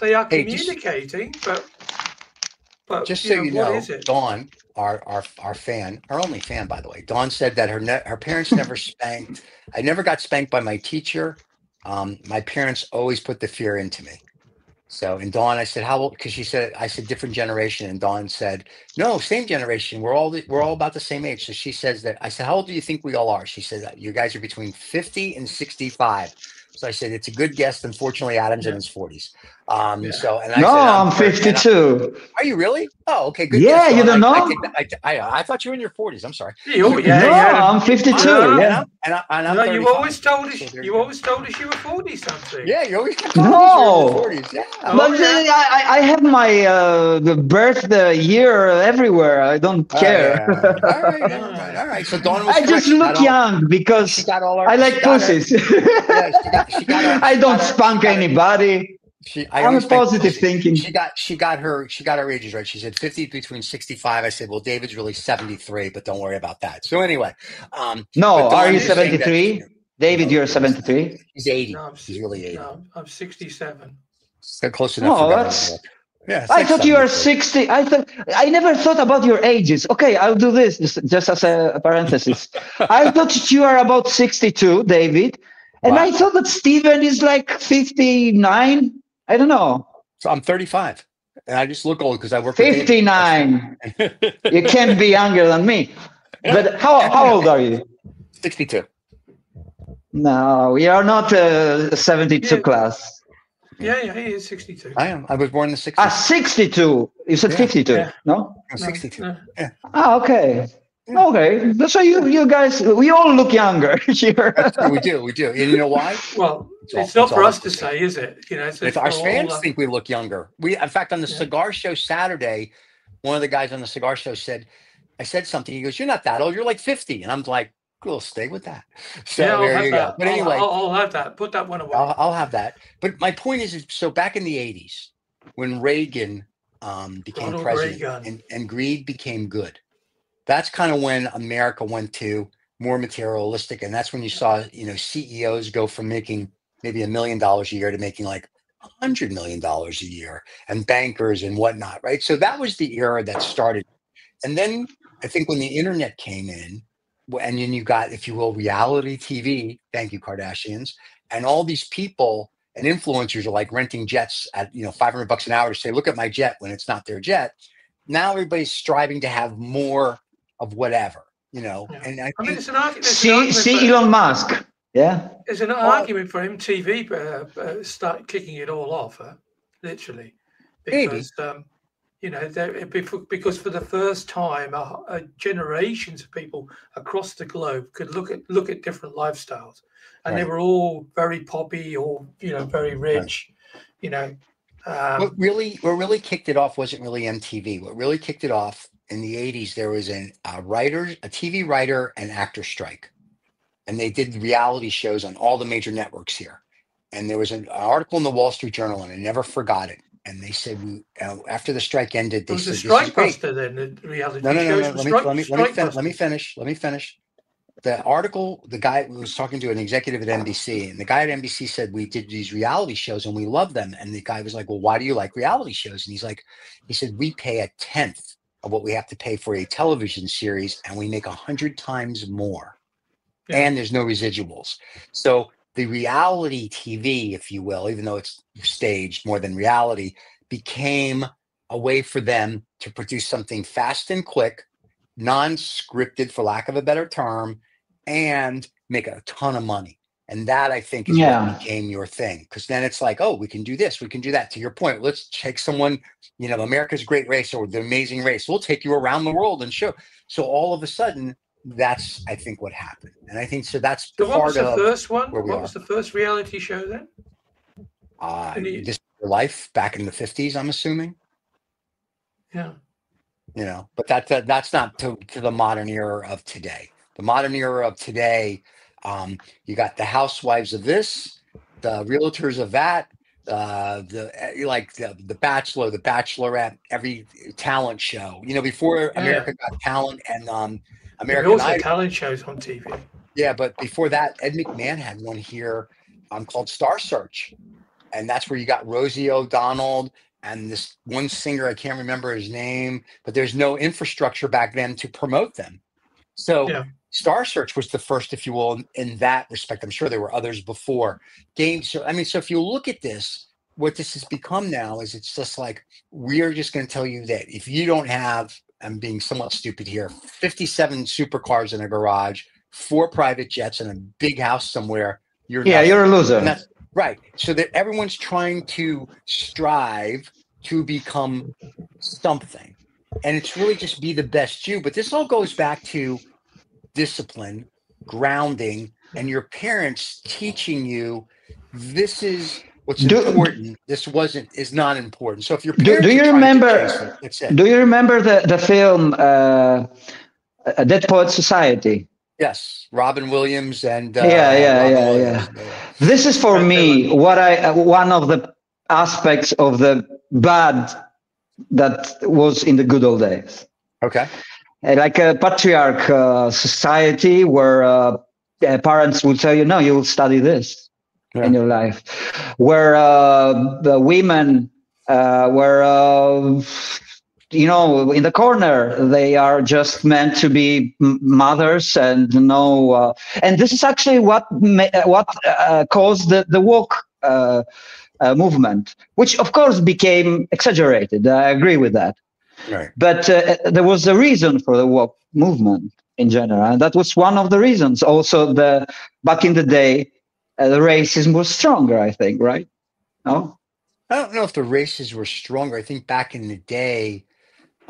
they are Hey, just- communicating, but but Just you so know, you what know, is it? Dawn, our our our fan, our only fan, by the way, Dawn said that her ne- her parents never spanked. I never got spanked by my teacher. Um, my parents always put the fear into me. So, and Dawn, I said, how old? Because she said, I said, different generation, and Dawn said, no, same generation. We're all the, we're all about the same age. So she says that. I said, how old do you think we all are? She said uh, you guys are between fifty and sixty-five. So I said, it's a good guess. Unfortunately, Adam's in his forties. Um, Yeah. so, and I No, said, I'm very- and I- 52. are you really? Oh, okay, good. Yeah, guess. you So don't I, I, know? take I, I, I thought you were in your forties. I'm sorry. Oh, yeah, no, yeah. I'm 52. And yeah. I'm, and, I, and I'm No, you always told us So you always told us you were forty something. Yeah, you always No. forties. Yeah. Oh, But yeah. uh, I, I- I have my uh, the birth uh, year everywhere. I don't Oh, care. yeah. All right, all right, all right. So Dawn was I just correct. She look got all- young She because got all our. I like got pussies. Yeah, she got. She got her, I don't got her- spunk she got her- anybody. She, I I'm a positive thinking. She got she got her she got her ages right. She said 50 between 65. I said, well, David's really 73, but don't worry about that. So anyway, um, No, are you is saying that- 73? David, you're 73. He's 80. No, I'm, He's really 80. no, I'm sixty-seven. So close enough. Oh, for government that's- Yeah, I thought you were 60. I thought I never thought about your ages. Okay, I'll do this just, just as a, a parenthesis. I thought you are about 62, David, and I thought that Stephen is like 59. I don't know, So I'm 35, and I just look old because I work. with David. 59. You can't be younger than me. But how how old are you? 62. No, we are not a 72 Yeah. class. Yeah, yeah, he is sixty-two. I am. I was born in the 60s. Ah, 62. You said Yeah, 52, yeah. no? I'm No, 62. no. Ah, okay. Yeah. Okay. So you you guys we all look younger here. We do. We do. And you know why? Well, It's all- not it's for us to say, is it? You know, it's If our fans think we look younger, we in fact on the Yeah. cigar show Saturday, one of the guys on the cigar show said, I said something. He goes, "You're not that old. You're like 50," and I'm like, "Cool, stay with that." So yeah, there have you go. But I'll- anyway, I'll, I'll have that. Put that one away. I'll, I'll have that. But my point is, is so back in the 80s, when Reagan um, became Ronald president Reagan. and, and greed became good, that's kind of when America went to more materialistic. And that's when you saw, you know, CEOs go from making maybe a million dollars a year to making like a hundred million dollars a year and bankers and whatnot. Right. So that was the era that started. And then I think when the internet came in, and then you got, if you will, reality TV, thank you, Kardashians, and all these people and influencers are like renting jets at you know 500 bucks an hour to say look at my jet when it's not their jet now everybody's striving to have more of whatever you know Yeah. and i I mean, think it's an, argu- there's an see argument. see Elon Musk. Yeah. there's an argument for MTV uh, uh, start kicking it all off, uh, literally, Maybe. because um, You know, there- because for the first time, uh, uh, generations of people across the globe could look at look at different lifestyles, and they were all very poppy or you know very rich. You know, um, what really what really kicked it off wasn't really MTV. What really kicked it off in the '80s, there was an, a writer, a TV writer and actor strike, and they did reality shows on all the major networks here. And there was an article in the Wall Street Journal, and I never forgot it. And they said we, uh, after the strike ended, it they was said a this is strike great. buster then. The reality No, no, no, no. Let me, let me, let me, fin- let me finish. Let me finish. The article, the guy was talking to an executive at NBC, and the guy at NBC said, We did these reality shows and we love them. And the guy was like, Well, why do you like reality shows? And he's like, He said, We pay a tenth of what we have to pay for a television series, and we make a hundred times more. Yeah. And there's no residuals. So the reality TV, if you will, even though it's staged more than reality, became a way for them to produce something fast and quick, non-scripted, for lack of a better term, and make a ton of money. And that I think is Yeah. what became your thing. Because then it's like, oh, we can do this, we can do that. To your point, let's take someone, you know, America's Great Race or the Amazing Race. We'll take you around the world and show. So all of a sudden, that's I think what happened. And I think so that's So what was part the first one? where we What are. was the first reality show then? uh, and you- this Your life back in the 50s, I'm assuming. Yeah. you know but that's that that's not to, to the modern era of today the modern era of today um you got the housewives of this the realtors of that uh the eh, like the, the bachelor the bachelorette every talent show you know before Yeah. america got talent and um american also Idol, talent shows on TV. yeah but before that ed mcmahon had one here um called star search and that's where you got rosie o'donnell and this one singer i can't remember his name but there's no infrastructure back then to promote them so Yeah. Star search was the first if you will in, in that respect i'm sure there were others before games so i mean so if you look at this what this has become now is it's just like we're just going to tell you that if you don't have i'm being somewhat stupid here 57 supercars in a garage four private jets and a big house somewhere you're Yeah, nothing. you're a loser. Right. So that everyone's trying to strive to become something. And it's really just be the best you. But this all goes back to discipline, grounding, and your parents teaching you this is what's Do- important. This wasn't is not important. So if your Do- parents do you remember- it, it. Do you remember the the film uh, Dead Poet Society? yes, Robin Williams and uh, Yeah, yeah, yeah, Williams. This is for me what I uh, one of the aspects of the bad that was in the good old days. Okay. Uh, like a patriarch uh, society where uh, uh, parents will tell you, no, you will study this Yeah. in your life, where uh, the women uh, were, uh, you know, in the corner, they are just meant to be m- mothers and no, uh, and this is actually what what uh, caused the the woke uh, uh, movement, which of course became exaggerated. I agree with that Right. but uh, there was a reason for the woke movement in general and that was one of the reasons also the back in the day uh, the racism was stronger i think right no I don't know if the races were stronger. I think back in the day,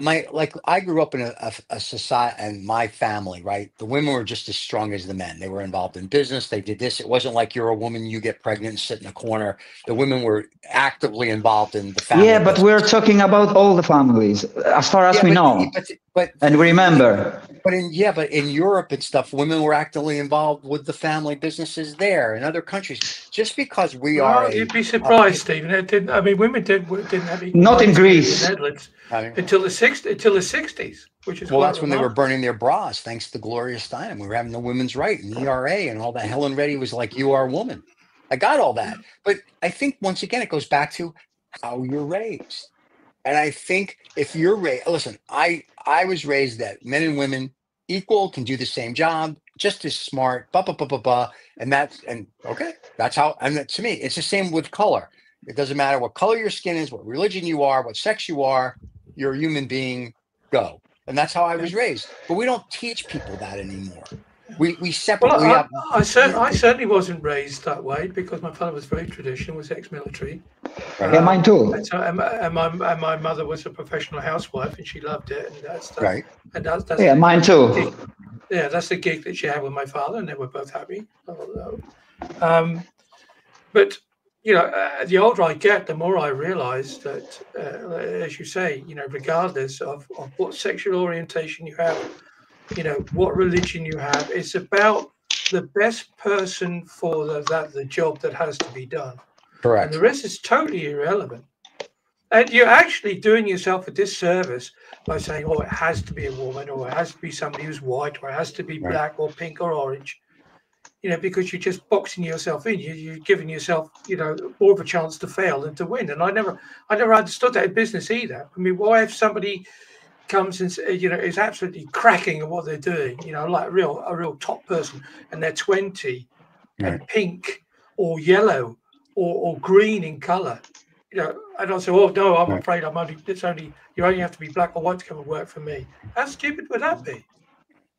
my like I grew up in a, a, a society and my family, right? The women were just as strong as the men. They were involved in business. They did this. It wasn't like you're a woman, you get pregnant and sit in a corner. The women were actively involved in the family. yeah but we're talking about all the families as far as Yeah, we but- know But, but and remember But in yeah, but in Europe and stuff, women were actively involved with the family businesses there in other countries. Just because we Well, are, a, you'd be surprised, Stephen. It didn't. I mean, women didn't didn't have equal Not in rights Greece. the Netherlands I mean, until the six until the sixties, which is well, that's when they were burning their bras, thanks to Gloria Steinem. We were having the women's right and ERA and all that. Helen Reddy was like, "You are a woman." I got all that, but I think once again it goes back to how you're raised. And I think if you're raised, listen, I I was raised that men and women equal can do the same job, just as smart, blah blah blah blah blah. And that's and okay, that's how. And that, to me, it's the same with color. It doesn't matter what color your skin is, what religion you are, what sex you are. You're a human being. Go. And that's how I was raised. But we don't teach people that anymore. We we separate. Well, we I, have, I, cer- I certainly wasn't raised that way because my father was very traditional, was ex-military. Yeah, mine too. And so, and, my- and my and my mother was a professional housewife, and she loved it. And that's the, right. And that's, that's Yeah, the mine too. gig- Yeah, that's the gig that she had with my father, and they were both happy. Um, but you know, uh, the older I get, the more I realise that, uh, as you say, you know, regardless of, of what sexual orientation you have, you know, what religion you have, it's about the best person for the, that the job that has to be done, Correct. and the rest is totally irrelevant. And you're actually doing yourself a disservice by saying, "Oh, it has to be a woman, or it has to be somebody who's white, or it has to be Right. black, or pink, or orange." You know, because you're just boxing yourself in. You, you're giving yourself, you know, more of a chance to fail than to win. And I never, I never understood that in business either. I mean, why if somebody comes and s- uh, you know is absolutely cracking at what they're doing, you know, like a real a real top person, and they're 20 and pink or yellow or, or green in color. You know, and I say, oh no, I'm Right. afraid I'm only it's only you only have to be black or white to come and work for me. How stupid would that be?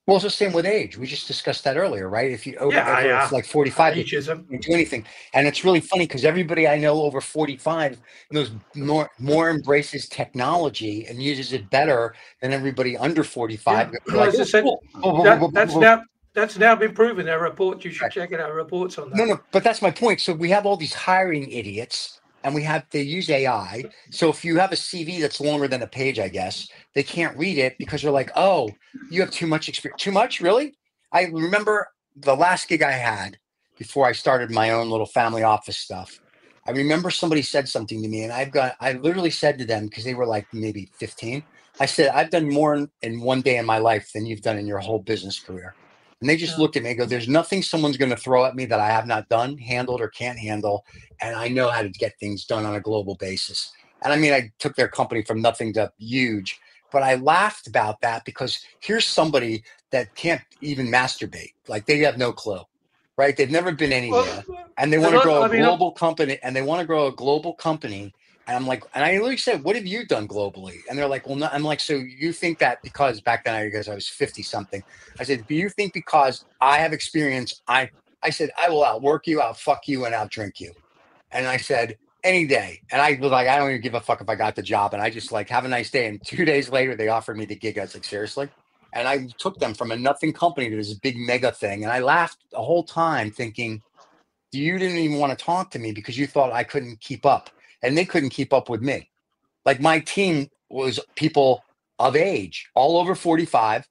Well, it's the same with age. We just discussed that earlier, right? If you over, Yeah, over yeah. it's like forty-five, you Ageism. can't do anything, and it's really funny because everybody I know over forty-five knows more more embraces technology and uses it better than everybody under forty-five. Yeah. They're like, "Oh, said, cool. Oh, oh, oh, That, oh, that's oh, oh." now that's now been proven. There are reports. You should Right. check it out. Reports on that. No, no, but that's my point. So we have all these hiring idiots, and we have they use AI. So if you have a CV that's longer than a page, I guess they can't read it because they're like, "Oh, you have too much experience. Too much, really?" I remember the last gig I had before I started my own little family office stuff. I remember somebody said something to me, and I've got I literally said to them because they were like maybe fifteen. I said, "I've done more in, in one day in my life than you've done in your whole business career." And they just Yeah. looked at me and go, There's nothing someone's going to throw at me that I have not done, handled, or can't handle. And I know how to get things done on a global basis. And I mean, I took their company from nothing to huge, but I laughed about that because here's somebody that can't even masturbate. Like they have no clue, right? They've never been anywhere Well, and they want to grow a I mean, global company and they want to grow a global company and i'm like and i literally said what have you done globally? And they're like well no i'm like so you think that because back then i guess i was 50 something i said do you think because i have experience i i said i will outwork you out fuck you and out drink you. And i said any day. And i was like i don't even give a fuck if i got the job. And i just like have a nice day. And two days later they offered me the gig. I was like seriously? And i took them from a nothing company to this big mega thing. And i laughed the whole time thinking you didn't even want to talk to me because you thought I couldn't keep up and they couldn't keep up with me. Like my team was people of age, all over 45,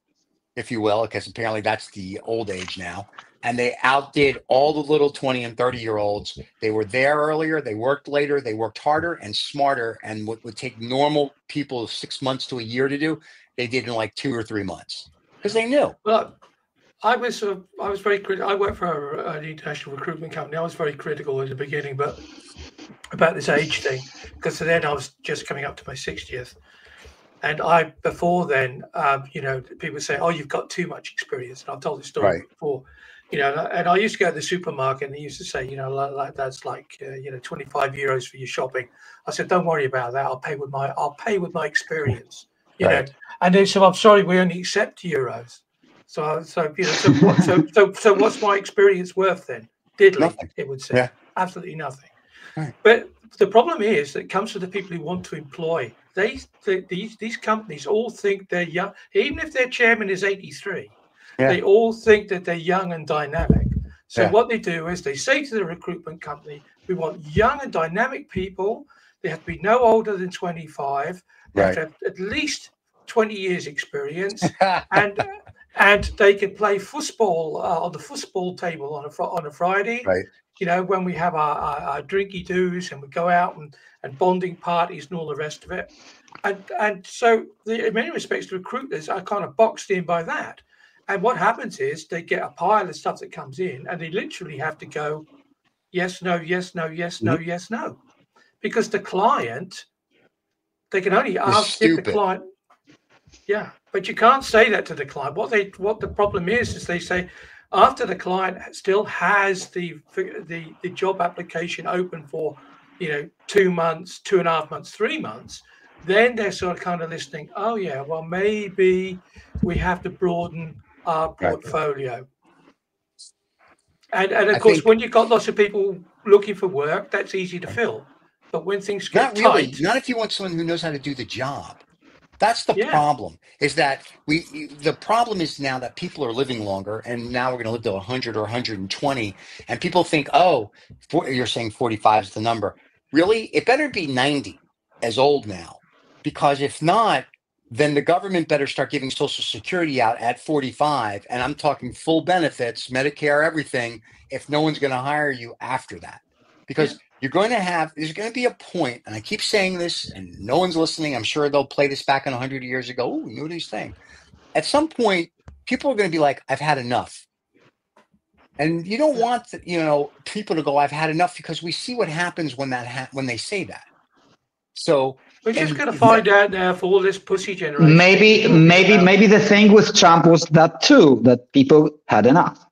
if you will, because apparently that's the old age now. And they outdid all the little 20 and 30 year olds. They were there earlier, they worked later, they worked harder and smarter. And what would take normal people six months to a year to do, they did in like two or three months because they knew. Well, I was uh, I was very critical. I worked for a, an international recruitment company. I was very critical at the beginning, but about this age thing, because then I was just coming up to my sixtieth, and I before then, um, you know, people say, "Oh, you've got too much experience," and I've told this story Right. before. You know, and I- used to go to the supermarket, and they used to say, you know, like, that's like uh, you know, twenty five euros for your shopping. I said, "Don't worry about that. I'll pay with my I'll pay with my experience." You Right. know, and they said, "I'm sorry, we only accept euros." So, uh, so you know, so, what, so, so, so, what's my experience worth then? Diddly, Nothing. it would say. Yeah. Absolutely nothing. Right. But the problem is that it comes to the people who want to employ. They, they these these companies all think they're young, even if their chairman is 83. Yeah. They all think that they're young and dynamic. So Yeah. what they do is they say to the recruitment company, "We want young and dynamic people. They have to be no older than 25. They have to have at least 20 years experience." and and they can play football uh, on the football table on a on a Friday. Right. You know, when we have our, our, our drinky doos and we go out and, and bonding parties and all the rest of it. And and so the, in many respects, the recruiters are kind of boxed in by that. And what happens is they get a pile of stuff that comes in, and they literally have to go, yes, no, yes, no, yes, no, yes, no, because the client, they can only ask if the client. Yeah, but you can't say that to the client. What they what the problem is is they say after the client still has the the the job application open for you know two months, two and a half months, three months, then they're sort of kind of listening. Oh yeah, well maybe we have to broaden our portfolio. And and of I course, think- when you've got lots of people looking for work, that's easy to fill. But when things get Not really. tight, Not if you want someone who knows how to do the job. That's the Yeah. problem. Is that we? The problem is now that people are living longer, and now we're going to live to 100 or 120, and people think, oh, for, you're saying 45 is the number. Really, it better be 90 as old now, because if not, then the government better start giving Social Security out at 45, and I'm talking full benefits, Medicare, everything. If no one's going to hire you after that, because you're going to have there's going to be a point and i keep saying this and no one's listening i'm sure they'll play this back in 100 years ago oh you know what he's saying at some point people are going to be like i've had enough. And you don't want the, you know people to go i've had enough because we see what happens when that ha- when they say that. So we're just going to that- find out now for all this pussy generation. Maybe, maybe, maybe the thing with Trump was that too, that people had enough.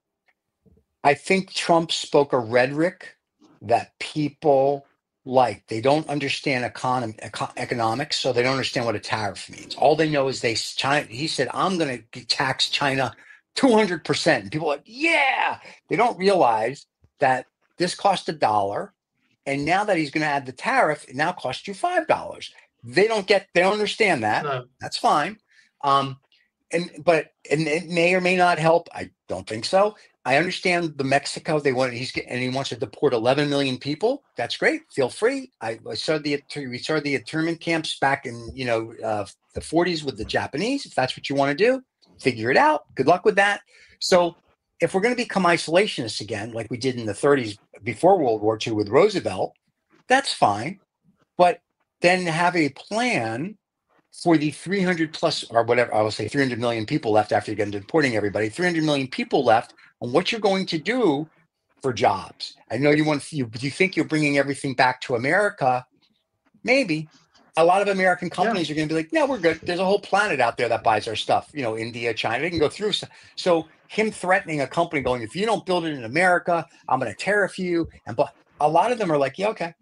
I think Trump spoke a rhetoric that people like. They don't understand econom- eco- economics, so they don't understand what a tariff means. All they know is they China. He said, "I'm going to tax China 200 percent," and people are like, "Yeah." They don't realize that this cost a dollar, and now that he's going to add the tariff, it now costs you five dollars. They don't get. They don't understand that No. that's fine. Um, and but and it may or may not help. I don't think so. I understand the Mexico. They want he's get- and he wants to deport 11 million people. That's great. Feel free. I, I saw the we saw the internment camps back in you know uh, the 40s with the Japanese. If that's what you want to do, figure it out. Good luck with that. So if we're going to become isolationists again, like we did in the 30s before World War II with Roosevelt, that's fine. But then have a plan for the 300 plus or whatever I will say 300 million people left after you're done deporting everybody 300 million people left on what you're going to do for jobs. I know you want you you think you're bringing everything back to America. Maybe. A lot of American companies are going to be like no we're good. There's a whole planet out there that buys our stuff you know India China. They can go through so, so him threatening a company going if you don't build it in America I'm going to tariff you and but a lot of them are like yeah okay.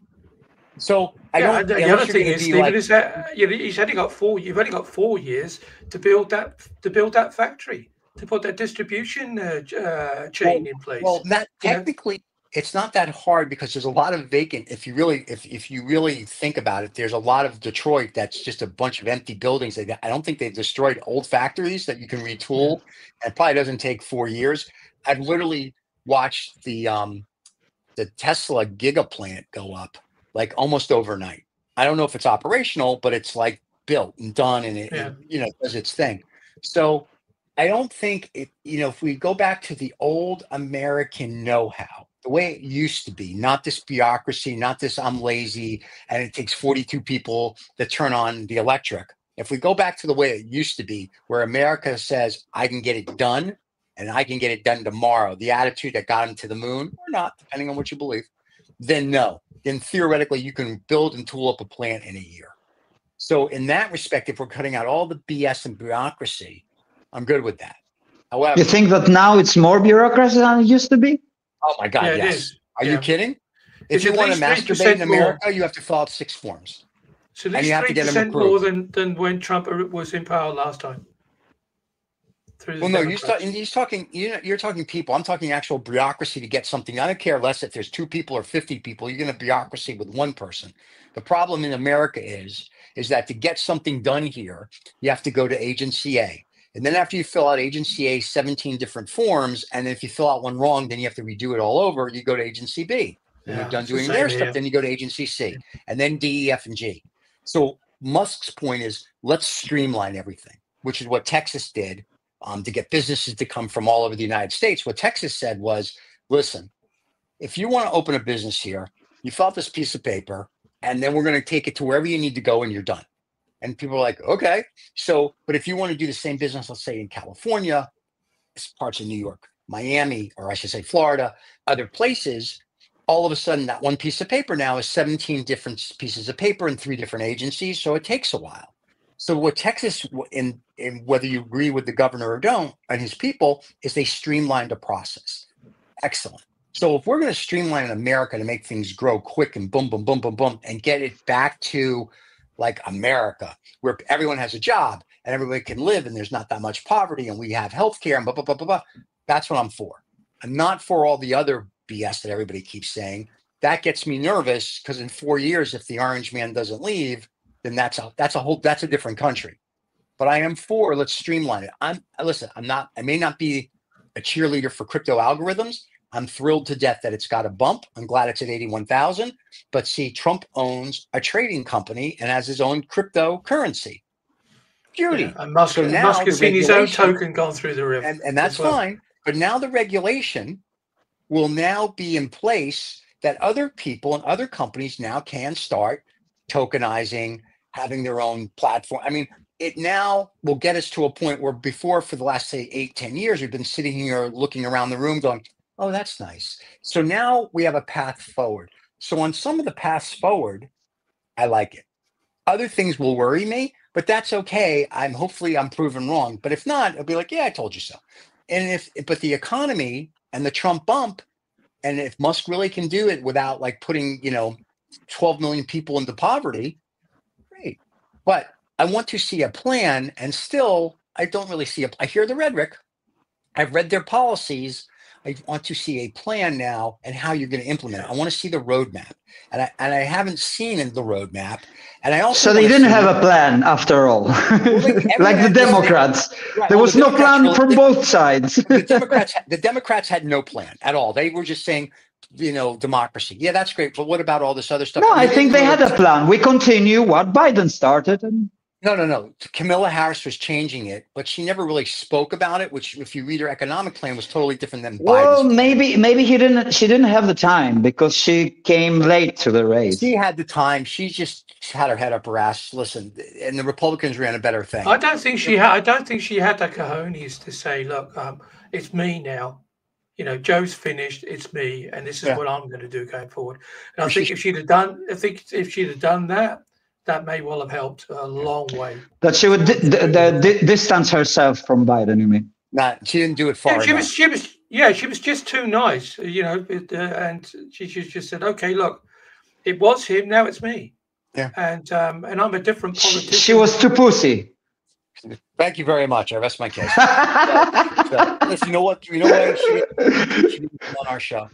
So I Yeah, don't the other thing is, Stephen, like- is that you know, he's only got four. You've only got four years to build that to build that factory to put that distribution uh, uh, chain in place. Well, know? technically, it's not that hard because there's a lot of vacant. If you really, if if you really think about it, there's a lot of Detroit that's just a bunch of empty buildings. That I don't think they've destroyed old factories that you can retool, and it probably doesn't take four years. I've literally watched the um the Tesla Giga plant go up like almost overnight. I don't know if it's operational, but it's like built and done, and it, it, you know does its thing. So I don't think it, you know, if we go back to the old American know how, the way it used to be, not this bureaucracy, not this I'm lazy and it takes 42 people to turn on the electric. If we go back to the way it used to be, where America says, I can get it done and I can get it done tomorrow, the attitude that got him to the moon or not, depending on what you believe, then no. Then theoretically, you can build and tool up a plant in a year. So, in that respect, if we're cutting out all the BS and bureaucracy, I'm good with that. However, You think that now it's more bureaucracy than it used to be? oh my God, Yeah, yes. is. Are you Yeah. kidding? It's If you want to masturbate in 3% more. America, you have to fill out six forms. so at and least you have to three get 'em percent more approved. than than when Trump er, was in power last time. Well, no, you're, Democrats. he's talking. You're, you're talking people. I'm talking actual bureaucracy to get something. I don't care less if there's two people or 50 people. You're going to bureaucracy with one person. The problem in America is is that to get something done here, you have to go to agency A, and then after you fill out agency A 17 different forms, and if you fill out one wrong, then you have to redo it all over. You go to agency B. When Yeah, you're done it's the doing their stuff, then you go to agency C, and then D, E, F, and G. So Musk's point is let's streamline everything, which is what Texas did um, to get businesses to come from all over the United States. What Texas said was, listen, if you want to open a business here, you fill out this piece of paper, and then we're going to take it to wherever you need to go, and you're done. And people are like, okay. So, but if you want to do the same business, let's say in California, parts of New York, Miami, or I should say Florida, other places, all of a sudden that one piece of paper now is 17 different pieces of paper in three different agencies. So it takes a while. So what Texas, in whether you agree with the governor or don't, and his people, is they streamlined a process. Excellent. So if we're going to streamline in America to make things grow quick and boom, boom, boom, boom, boom, and get it back to like America, where everyone has a job and everybody can live and there's not that much poverty and we have healthcare and blah, blah, blah, blah, blah. That's what I'm for. I'm not for all the other BS that everybody keeps saying. That gets me nervous because in four years, if the orange man doesn't leave, then that's a that's a whole that's a different country. But I am for let's streamline it. I'm listen, I'm not I may not be a cheerleader for crypto algorithms. I'm thrilled to death that it's got a bump. I'm glad it's at 81,000. But see, Trump owns a trading company and has his own cryptocurrency. Beauty. Yeah, and Musk, So and Musk has seen his own token gone through the river. and, and that's well. fine. But now the regulation will now be in place that other people and other companies now can start tokenizing, having their own platform. I mean, it now will get us to a point where before, for the last say eight, ten years, we've been sitting here looking around the room going, oh, that's nice. So now we have a path forward. So on some of the paths forward, I like it. Other things will worry me, but that's okay. I'm hopefully I'm proven wrong. But if not, I'll be like, yeah, I told you so. And if but the economy and the Trump bump, and if Musk really can do it without like putting, you know, 12 million people into poverty, great. But I want to see a plan, and still I don't really see a I hear the rhetoric. I've read their policies. I want to see a plan now and how you're going to implement it. I want to see the roadmap. And I and I haven't seen the roadmap. And I also So they didn't have a plan after all, they- like the Democrats. Right, There well, was the no Democrats plan from the- both sides. the Democrats, the Democrats had no plan at all. They were just saying, you know, democracy. Yeah, that's great, but what about all this other stuff? No, I think didn't they had a plan. We continue what Biden started, and No, no, no. Kamala Harris was changing it, but she never really spoke about it. Which, if you read her economic plan, was totally different than well, Biden's. maybe maybe he didn't. She didn't have the time because she came late to the race. She had the time. She just had her head up her ass. Listen, and the Republicans ran a better thing. I don't think she had. I don't think she had the cojones to say, "Look, um, it's me now. You know, Joe's finished. It's me, and this is Yeah. what I'm going to do going forward." And I think if she'd have done, I think if she'd have done that, that may well have helped a long way. That she would di- di- di- di- distance herself from Biden. You mean? Not, she didn't do it far Yeah, she enough. was. She was. Yeah, she was just too nice. You know, it, uh, and she, she just said, "Okay, look, it was him. Now it's me." Yeah. And um, and I'm a different She, politician. she was too pussy. Thank you very much. I rest my case. So, listen, you know what? You know what? She, she didn't come on our show.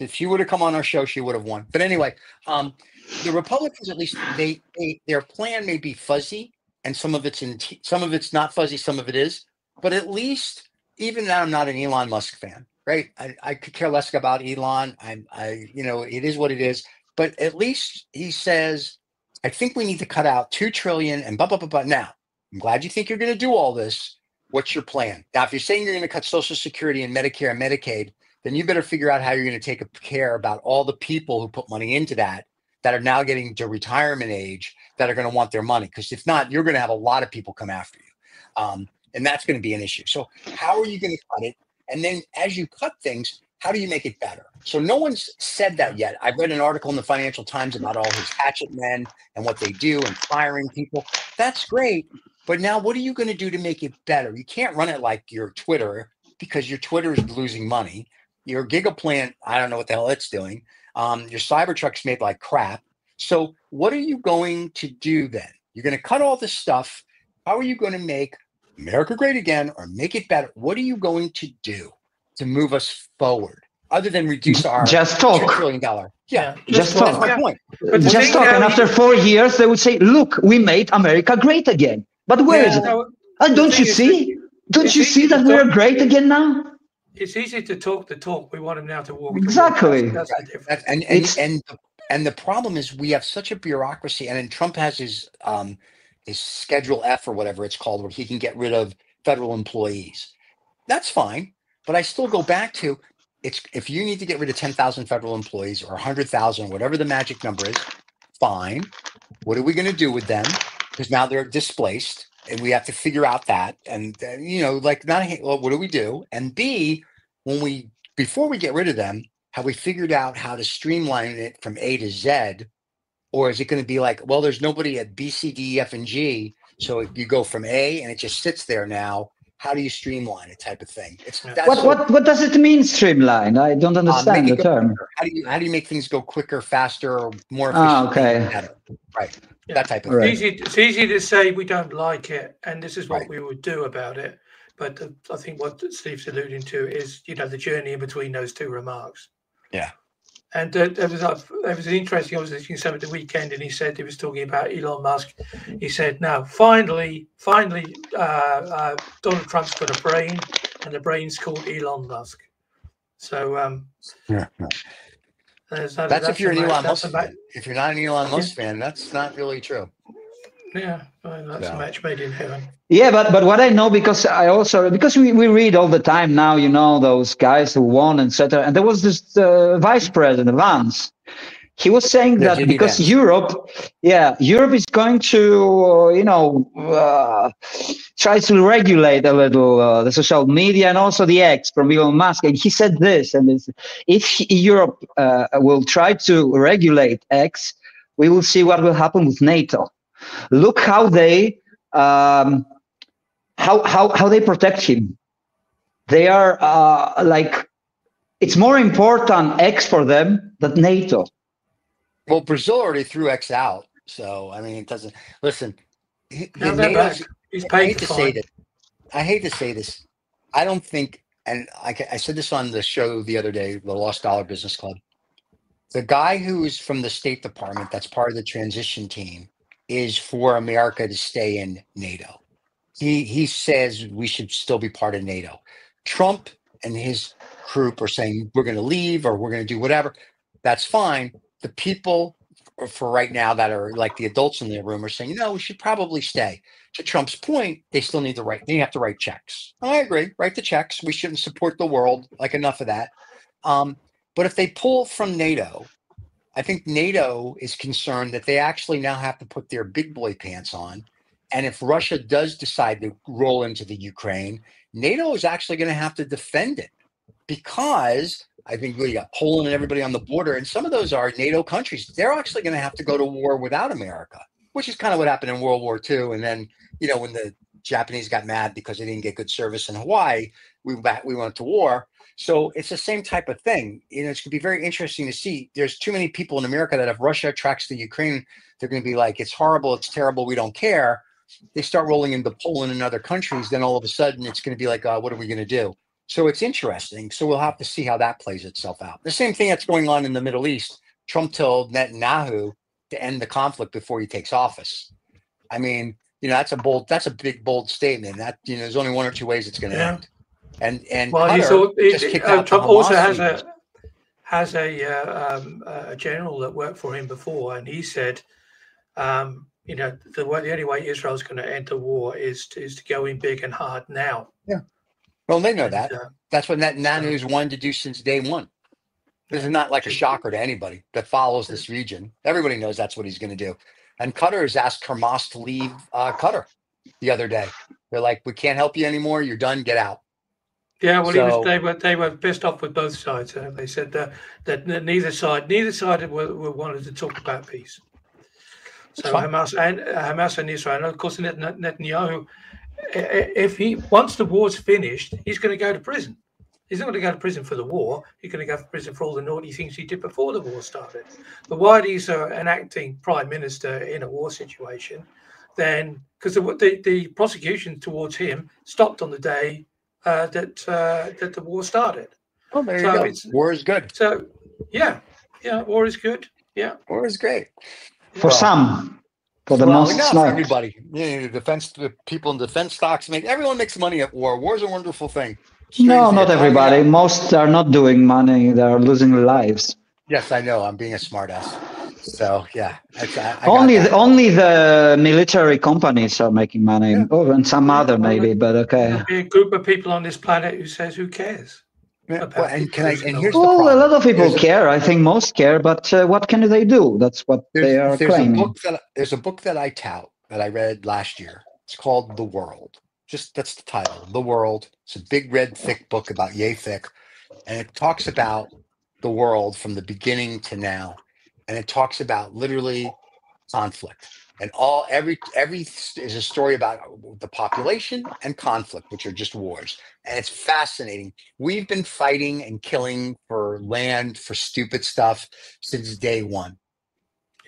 If she would have come on our show, she would have won. But anyway, um, the Republicans, at least, they, they their plan may be fuzzy, and some of it's in some of it's not fuzzy, some of it is. But at least, even now, I'm not an Elon Musk fan, right? I, I could care less about Elon. I'm, I, you know, it is what it is. But at least he says, I think we need to cut out two trillion and blah blah blah. blah. Now, I'm glad you think you're going to do all this. What's your plan? Now, if you're saying you're going to cut Social Security and Medicare and Medicaid, then you better figure out how you're going to take care about all the people who put money into that that are now getting to retirement age that are going to want their money. Because if not, you're going to have a lot of people come after you. Um, and that's going to be an issue. So, how are you going to cut it? And then as you cut things, how do you make it better? So, no one's said that yet. I've read an article in the Financial Times about all his hatchet men and what they do and firing people. That's great. But now, what are you going to do to make it better? You can't run it like your Twitter because your Twitter is losing money. Your Gigaplant, I don't know what the hell it's doing. Um, your Cybertruck's made like crap. So, what are you going to do then? You're going to cut all this stuff. How are you going to make America great again or make it better? What are you going to do to move us forward other than reduce our Just $2 talk. trillion dollar? Yeah, Just that's talk. my Yeah. point. But Just thing talk. now And is- after four years, they would say, "Look, we made America great again." But where is Yeah. it? No, Uh, don't thing you is see? Don't you see that we are great again now? It's easy to talk the talk. We want him now to walk. the walk. Exactly. That's, that's the difference. That's, and and and the, and the problem is we have such a bureaucracy, and then Trump has his um his Schedule F or whatever it's called, where he can get rid of federal employees. That's fine, but I still go back to it's if you need to get rid of ten thousand federal employees or hundred thousand, whatever the magic number is, fine. What are we going to do with them? Because now they're displaced, and we have to figure out that. And uh, you know, like not well, what do we do? And B, when we before we get rid of them, have we figured out how to streamline it from A to Z? Or is it going to be like, well, there's nobody at B, C, D, E, F, and G. So you go from A and it just sits there now. How do you streamline it type of thing? It's Yeah. that's What what what does it mean, streamline? I don't uh, understand make the term. quicker. How do you how do you make things go quicker, faster, or more Ah, efficient? okay. Right. Yeah. That type of Right. thing. It's easy. It's easy to say we don't like it, and this is what Right. we would do about it. but uh, I think what Steve's alluding to is you know the journey in between those two remarks. Yeah. And uh, there was uh, there was an interesting. I was listening to some at the weekend, and he said he was talking about Elon Musk. He said, "Now, finally, finally, uh, uh, Donald Trump's got a brain, and the brain's called Elon Musk." So um, Yeah. there's that- That's, if you're an Elon Musk a fan. If you're not an Elon Musk fan, that's not really true. Yeah, well, that's Yeah. a match made in heaven. Yeah, but but what I know because I also because we, we read all the time now, you know, those guys who won, etc. And there was this uh, vice president Vance. He was saying Yeah, that because Vance. Europe, yeah, Europe is going to, uh, you know, uh, try to regulate a little uh, the social media and also the X from Elon Musk. And he said this, and this, if Europe uh, will try to regulate X, we will see what will happen with NATO. Look how they um, how how how they protect him. They are uh, like it's more important X for them than NATO. Well, Brazil already threw X out, so I mean, it doesn't. Listen, he- Now the they're. NATO's I hate the to say fine. this. I hate to say this. I don't think, and I, I said this on the show the other day, the Lost Dollar Business Club. The guy who's from the State Department, that's part of the transition team, is for America to stay in NATO. He he says we should still be part of NATO. Trump and his group are saying we're going to leave or we're going to do whatever. That's fine. The people for- for right now that are like the adults in the room are saying, no, we should probably stay to Trump's point, they still need to write. They have to write checks. I agree. Write the checks. We shouldn't support the world. Like enough of that. Um, but if they pull from NATO, I think NATO is concerned that they actually now have to put their big boy pants on. And if Russia does decide to roll into the Ukraine, NATO is actually going to have to defend it because I think we got Poland and everybody on the border, and some of those are NATO countries. They're actually going to have to go to war without America, which is kind of what happened in World War II. And then you know, when the Japanese got mad because they didn't get good service in Hawaii, we we went to war. So it's the same type of thing. You know, it's gonna be very interesting to see. There's too many people in America that if Russia attracts the Ukraine, they're gonna be like, it's horrible, it's terrible, we don't care. They start rolling into Poland and other countries, then all of a sudden it's gonna be like, uh, what are we gonna do? So it's interesting. So we'll have to see how that plays itself out. The same thing that's going on in the Middle East. Trump told Netanyahu to end the conflict before he takes office. I mean, you know that's a bold that's a big bold statement that you know there's only one or two ways it's going to Yeah. end and and Well, all, he, just kicked uh, out Trump also has a has a uh, um, a general that worked for him before, and he said, um, you know, the way, the only way Israel's going to enter war is to, is to go in big and hard now. Yeah. Well they know And, that. uh, that's what that Netanyahu's wanted to do since day one. This is not like a shocker to anybody that follows this region. Everybody knows that's what he's going to do. And Qatar has asked Hamas to leave uh, Qatar the other day. They're like we can't help you anymore. You're done. Get out Yeah, well, he So- was, they were they were pissed off with both sides. Uh, they said that that neither side neither side were, were wanted to talk about peace. So. Hamas and uh, Hamas and Israel, and of course Net- Net- Netanyahu, if he once the war's finished, he's going to go to prison. He's not going to go to prison for the war. He's going to go to prison for all the naughty things he did before the war started. But while he's uh, an acting prime minister in a war situation, then because the, the the prosecution towards him stopped on the day uh, that uh, that the war started. oh there you go it's- war is good So, yeah, yeah, war is good. Yeah, war is great For Well, some, for the well, most not for everybody. Yeah, the defense, the people in defense stocks make everyone makes money at war. War's a wonderful thing. No, not everybody. up. Most are not doing money; they are losing lives. Yes, I know. I'm being a smartass. So yeah, I, I only the, only the military companies are making money, Yeah. oh, and some other maybe. But okay. A group of people on this planet who says, "Who cares?" Yeah, well, and can I? And who here's the Well, a lot of people There's care. I think most care, but uh, what can they do? That's what they are there's a book that there's a book that I tout that I read last year. It's called The World. Just that's the title, The World. It's a big red thick book about yay thick, and it talks about the world from the beginning to now, and it talks about literally conflict and all every every s- is a story about the population and conflict, which are just wars, and it's fascinating. We've been fighting and killing for land for stupid stuff since day one.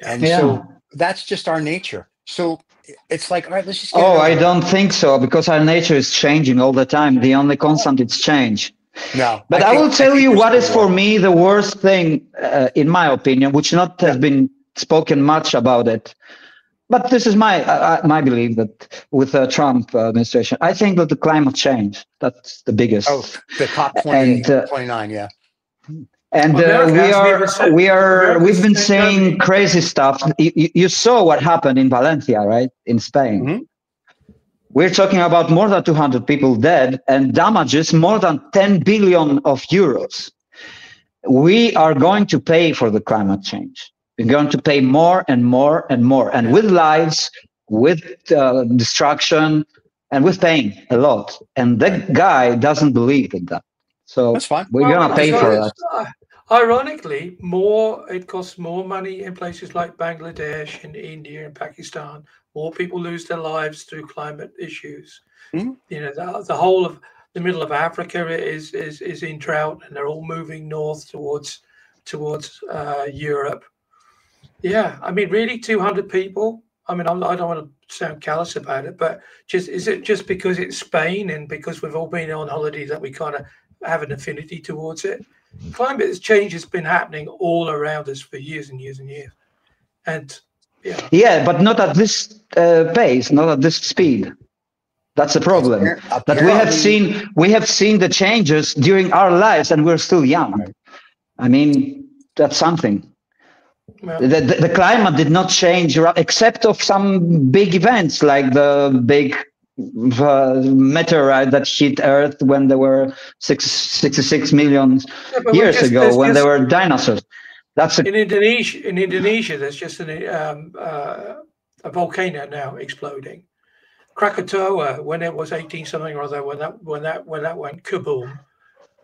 And Yeah. so that's just our nature. So it's like, all right, let's just. Get Oh, I over. don't think so because our nature is changing all the time. The only constant is change. No, But I, think- will tell think you what is for me the worst thing, uh, in my opinion, which not has been spoken much about it. But this is my uh, my belief that with the Trump uh, administration, I think that the climate change that's the biggest. Oh, the COP 28, And, uh, 29, yeah. And uh, we are said- we are America's we've been saying crazy stuff. You, you- you saw what happened in Valencia, right? In Spain. Mhm. We're talking about more than 200 people dead and damages more than 10 billion of euros. We are going to pay for the climate change. We're going to pay more and more and more, and with lives, with uh, destruction, and with pain a lot. And that guy doesn't believe in that. So That's fine. we're Well, gonna pay for not- that. uh, Ironically, more it costs more money in places like Bangladesh and India and Pakistan. More people lose their lives through climate issues. Mhm. You know, the, the whole of the middle of Africa is is is in drought, and they're all moving north towards towards uh, Europe. Yeah, I mean, really, two hundred people. I mean, I'm, I don't want to sound callous about it, but just is it just because it's Spain and because we've all been on holiday that we kind of have an affinity towards it? Climate change has been happening all around us for years and years and years, and yeah, Yeah, but not at this uh, pace, not at this speed. That's the problem. That we have seen, we have seen the changes during our lives, and we're still young. I mean, that's something. well, The, the, the climate did not change, except of some big events like the big uh, meteorite that hit Earth when there were six, 66 million yeah, years just- ago, when just- there were dinosaurs. That's a in Indonesia, in Indonesia, there's just an, um, uh, a volcano now exploding. Krakatoa, when it was 18 something or other, when that when that when that went kaboom,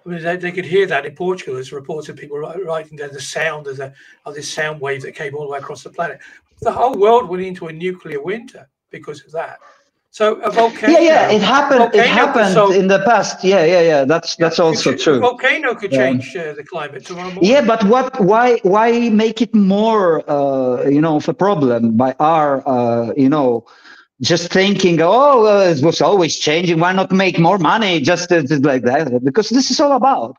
I mean, they, they could hear that in Portugal. There's reports of people writing down the sound of, the, of this sound wave that came all the way across the planet. The whole world went into a nuclear winter because of that. So a volcano. yeah, yeah. It happened. It happened solve- in the past. Yeah, yeah, yeah. That's that's could also ch- A true. volcano could Yeah. change uh, the climate tomorrow morning. Yeah, but what? Why? Why make it more? Uh, you know, of a problem by our, uh, you know, just thinking, oh, well, it was always changing. Why not make more money? Just, uh, just like that, because this is all about.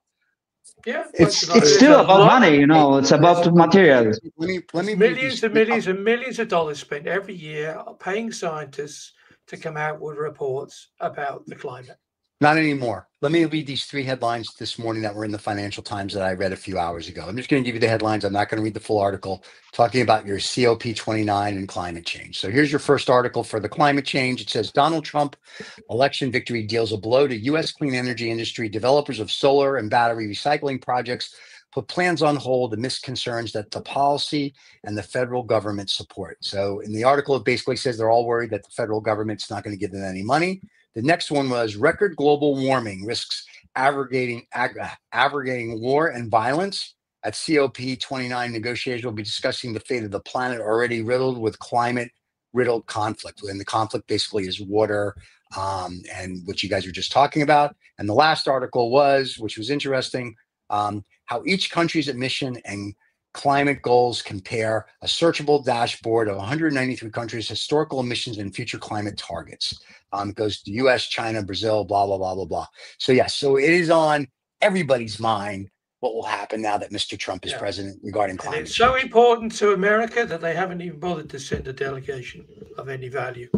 Yeah, It's- but It's still a about lot- money. You know, it's about materials. Let me let me read millions and millions and millions of dollars spent every year paying scientists to come out with reports about the climate. Not anymore. Let me read these three headlines this morning that were in the Financial Times that I read a few hours ago. I'm just going to give you the headlines. I'm not going to read the full article talking about your COP29 and climate change. So here's your first article for the climate change. It says Donald Trump election victory deals a blow to U.S. clean energy industry. Developers of solar and battery recycling projects put plans on hold amidst concerns that the policy and the federal government support. So in the article, it basically says they're all worried that the federal government's not going to give them any money. The next one was record global warming risks aggregating ag- aggregating war and violence. At COP29, negotiators will be discussing the fate of the planet already riddled with climate riddled conflict. And the conflict basically is water um, and what you guys were just talking about. And the last article was, which was interesting, um, how each country's emission and climate goals compare a searchable dashboard of 193 countries' historical emissions and future climate targets. Um, it goes to US, China, Brazil, blah, blah, blah, blah, blah. So, yes, so it is on everybody's mind what will happen now that Mr. Trump is Yeah. president regarding And climate it's so important to America that they haven't even bothered to send a delegation of any value.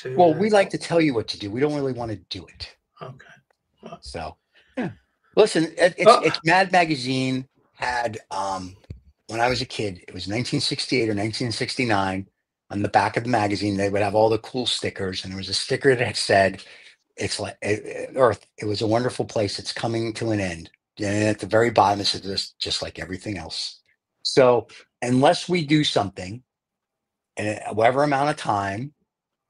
To, Well, uh, we like to tell you what to do. We don't really want to do it. Okay. So, yeah. Listen, it, it's, Oh. it's Mad Magazine had, um, when I was a kid, it was 1968 or 1969. On the back of the magazine, they would have all the cool stickers, and there was a sticker that said, "It's like eh, eh, Earth. It was a wonderful place. It's coming to an end." And at the very bottom, it said, "Just just like everything else." So, unless we do something, in whatever amount of time,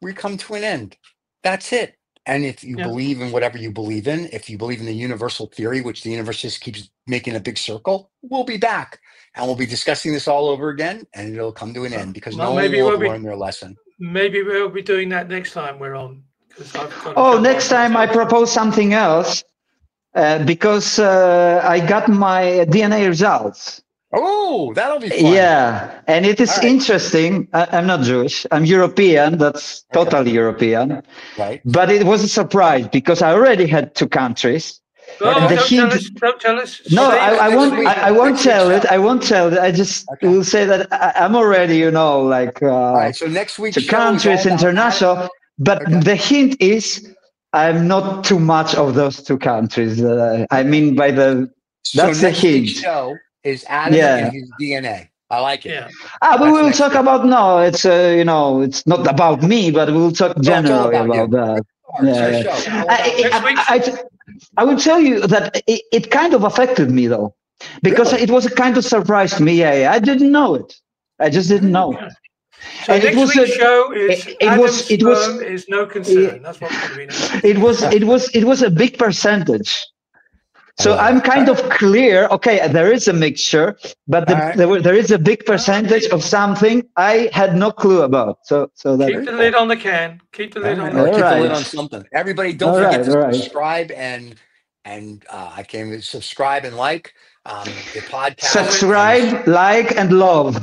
we come to an end. That's it. And if you Yeah. believe in whatever you believe in, if you believe in the universal theory, which the universe just keeps making a big circle, we'll be back and we'll be discussing this all over again and it'll come to an end because Well, no one maybe will we'll have be- their lesson. Maybe we'll be doing that next time we're on. 'cause I've got to Oh, next on time I propose something else uh, because uh, I got my DNA results. Oh, that'll be fun. Yeah, and it is All right. interesting. I, I'm not Jewish. I'm European. That's Okay. totally European. Right. But it was a surprise because I already had two countries. Oh, And the don't tell hint- us. Don't tell us. No, I, I won't. I, I won't tell it. I won't tell it. I just Okay. will say that I, I'm already, you know, like uh, All right. So next week, the countries international. But Okay. the hint is, I'm not too much of those two countries. Uh, I mean, by the That's the next week's hint. show is Adam Yeah. and his DNA. I like it. Yeah. ah, we That's will talk week. about no. It's uh, you know, it's not about me, but we'll talk it's all generally about about that. It's Yeah, show. I, about you. Next week's- I, I, I will tell you that it, it kind of affected me though, because Really? it was a kind of surprise to me. Yeah, yeah, I didn't know it. I just didn't know. So And it next was week's a- show is it- it was- it was- is no concern. That's what's going to. It was it was it was a big percentage. So Uh, I'm kind of clear. Okay, there is a mixture, but the, Alright. there, there is a big percentage of something I had no clue about. So so that Keep the lid on the can. Keep the lid on Or the keep All the lid on something. Everybody, don't All forget right, to all right. subscribe and and uh, I can subscribe and like um, the podcast. subscribe, like, and love.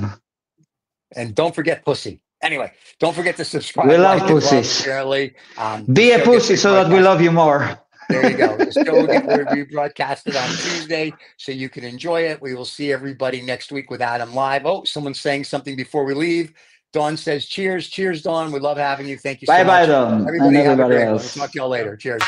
and don't forget pussy. Anyway, don't forget to subscribe. We love like, and love, pussies. Um, Be a pussy so that we love you more. There you go. The show will get rebroadcasted on Tuesday, so you can enjoy it. We will see everybody next week with Adam live. Oh, someone's saying something before we leave. Dawn says, "Cheers, cheers, Dawn. We love having you. Thank you so Bye bye, much. And Everybody have a great one. We'll talk to y'all later. Cheers."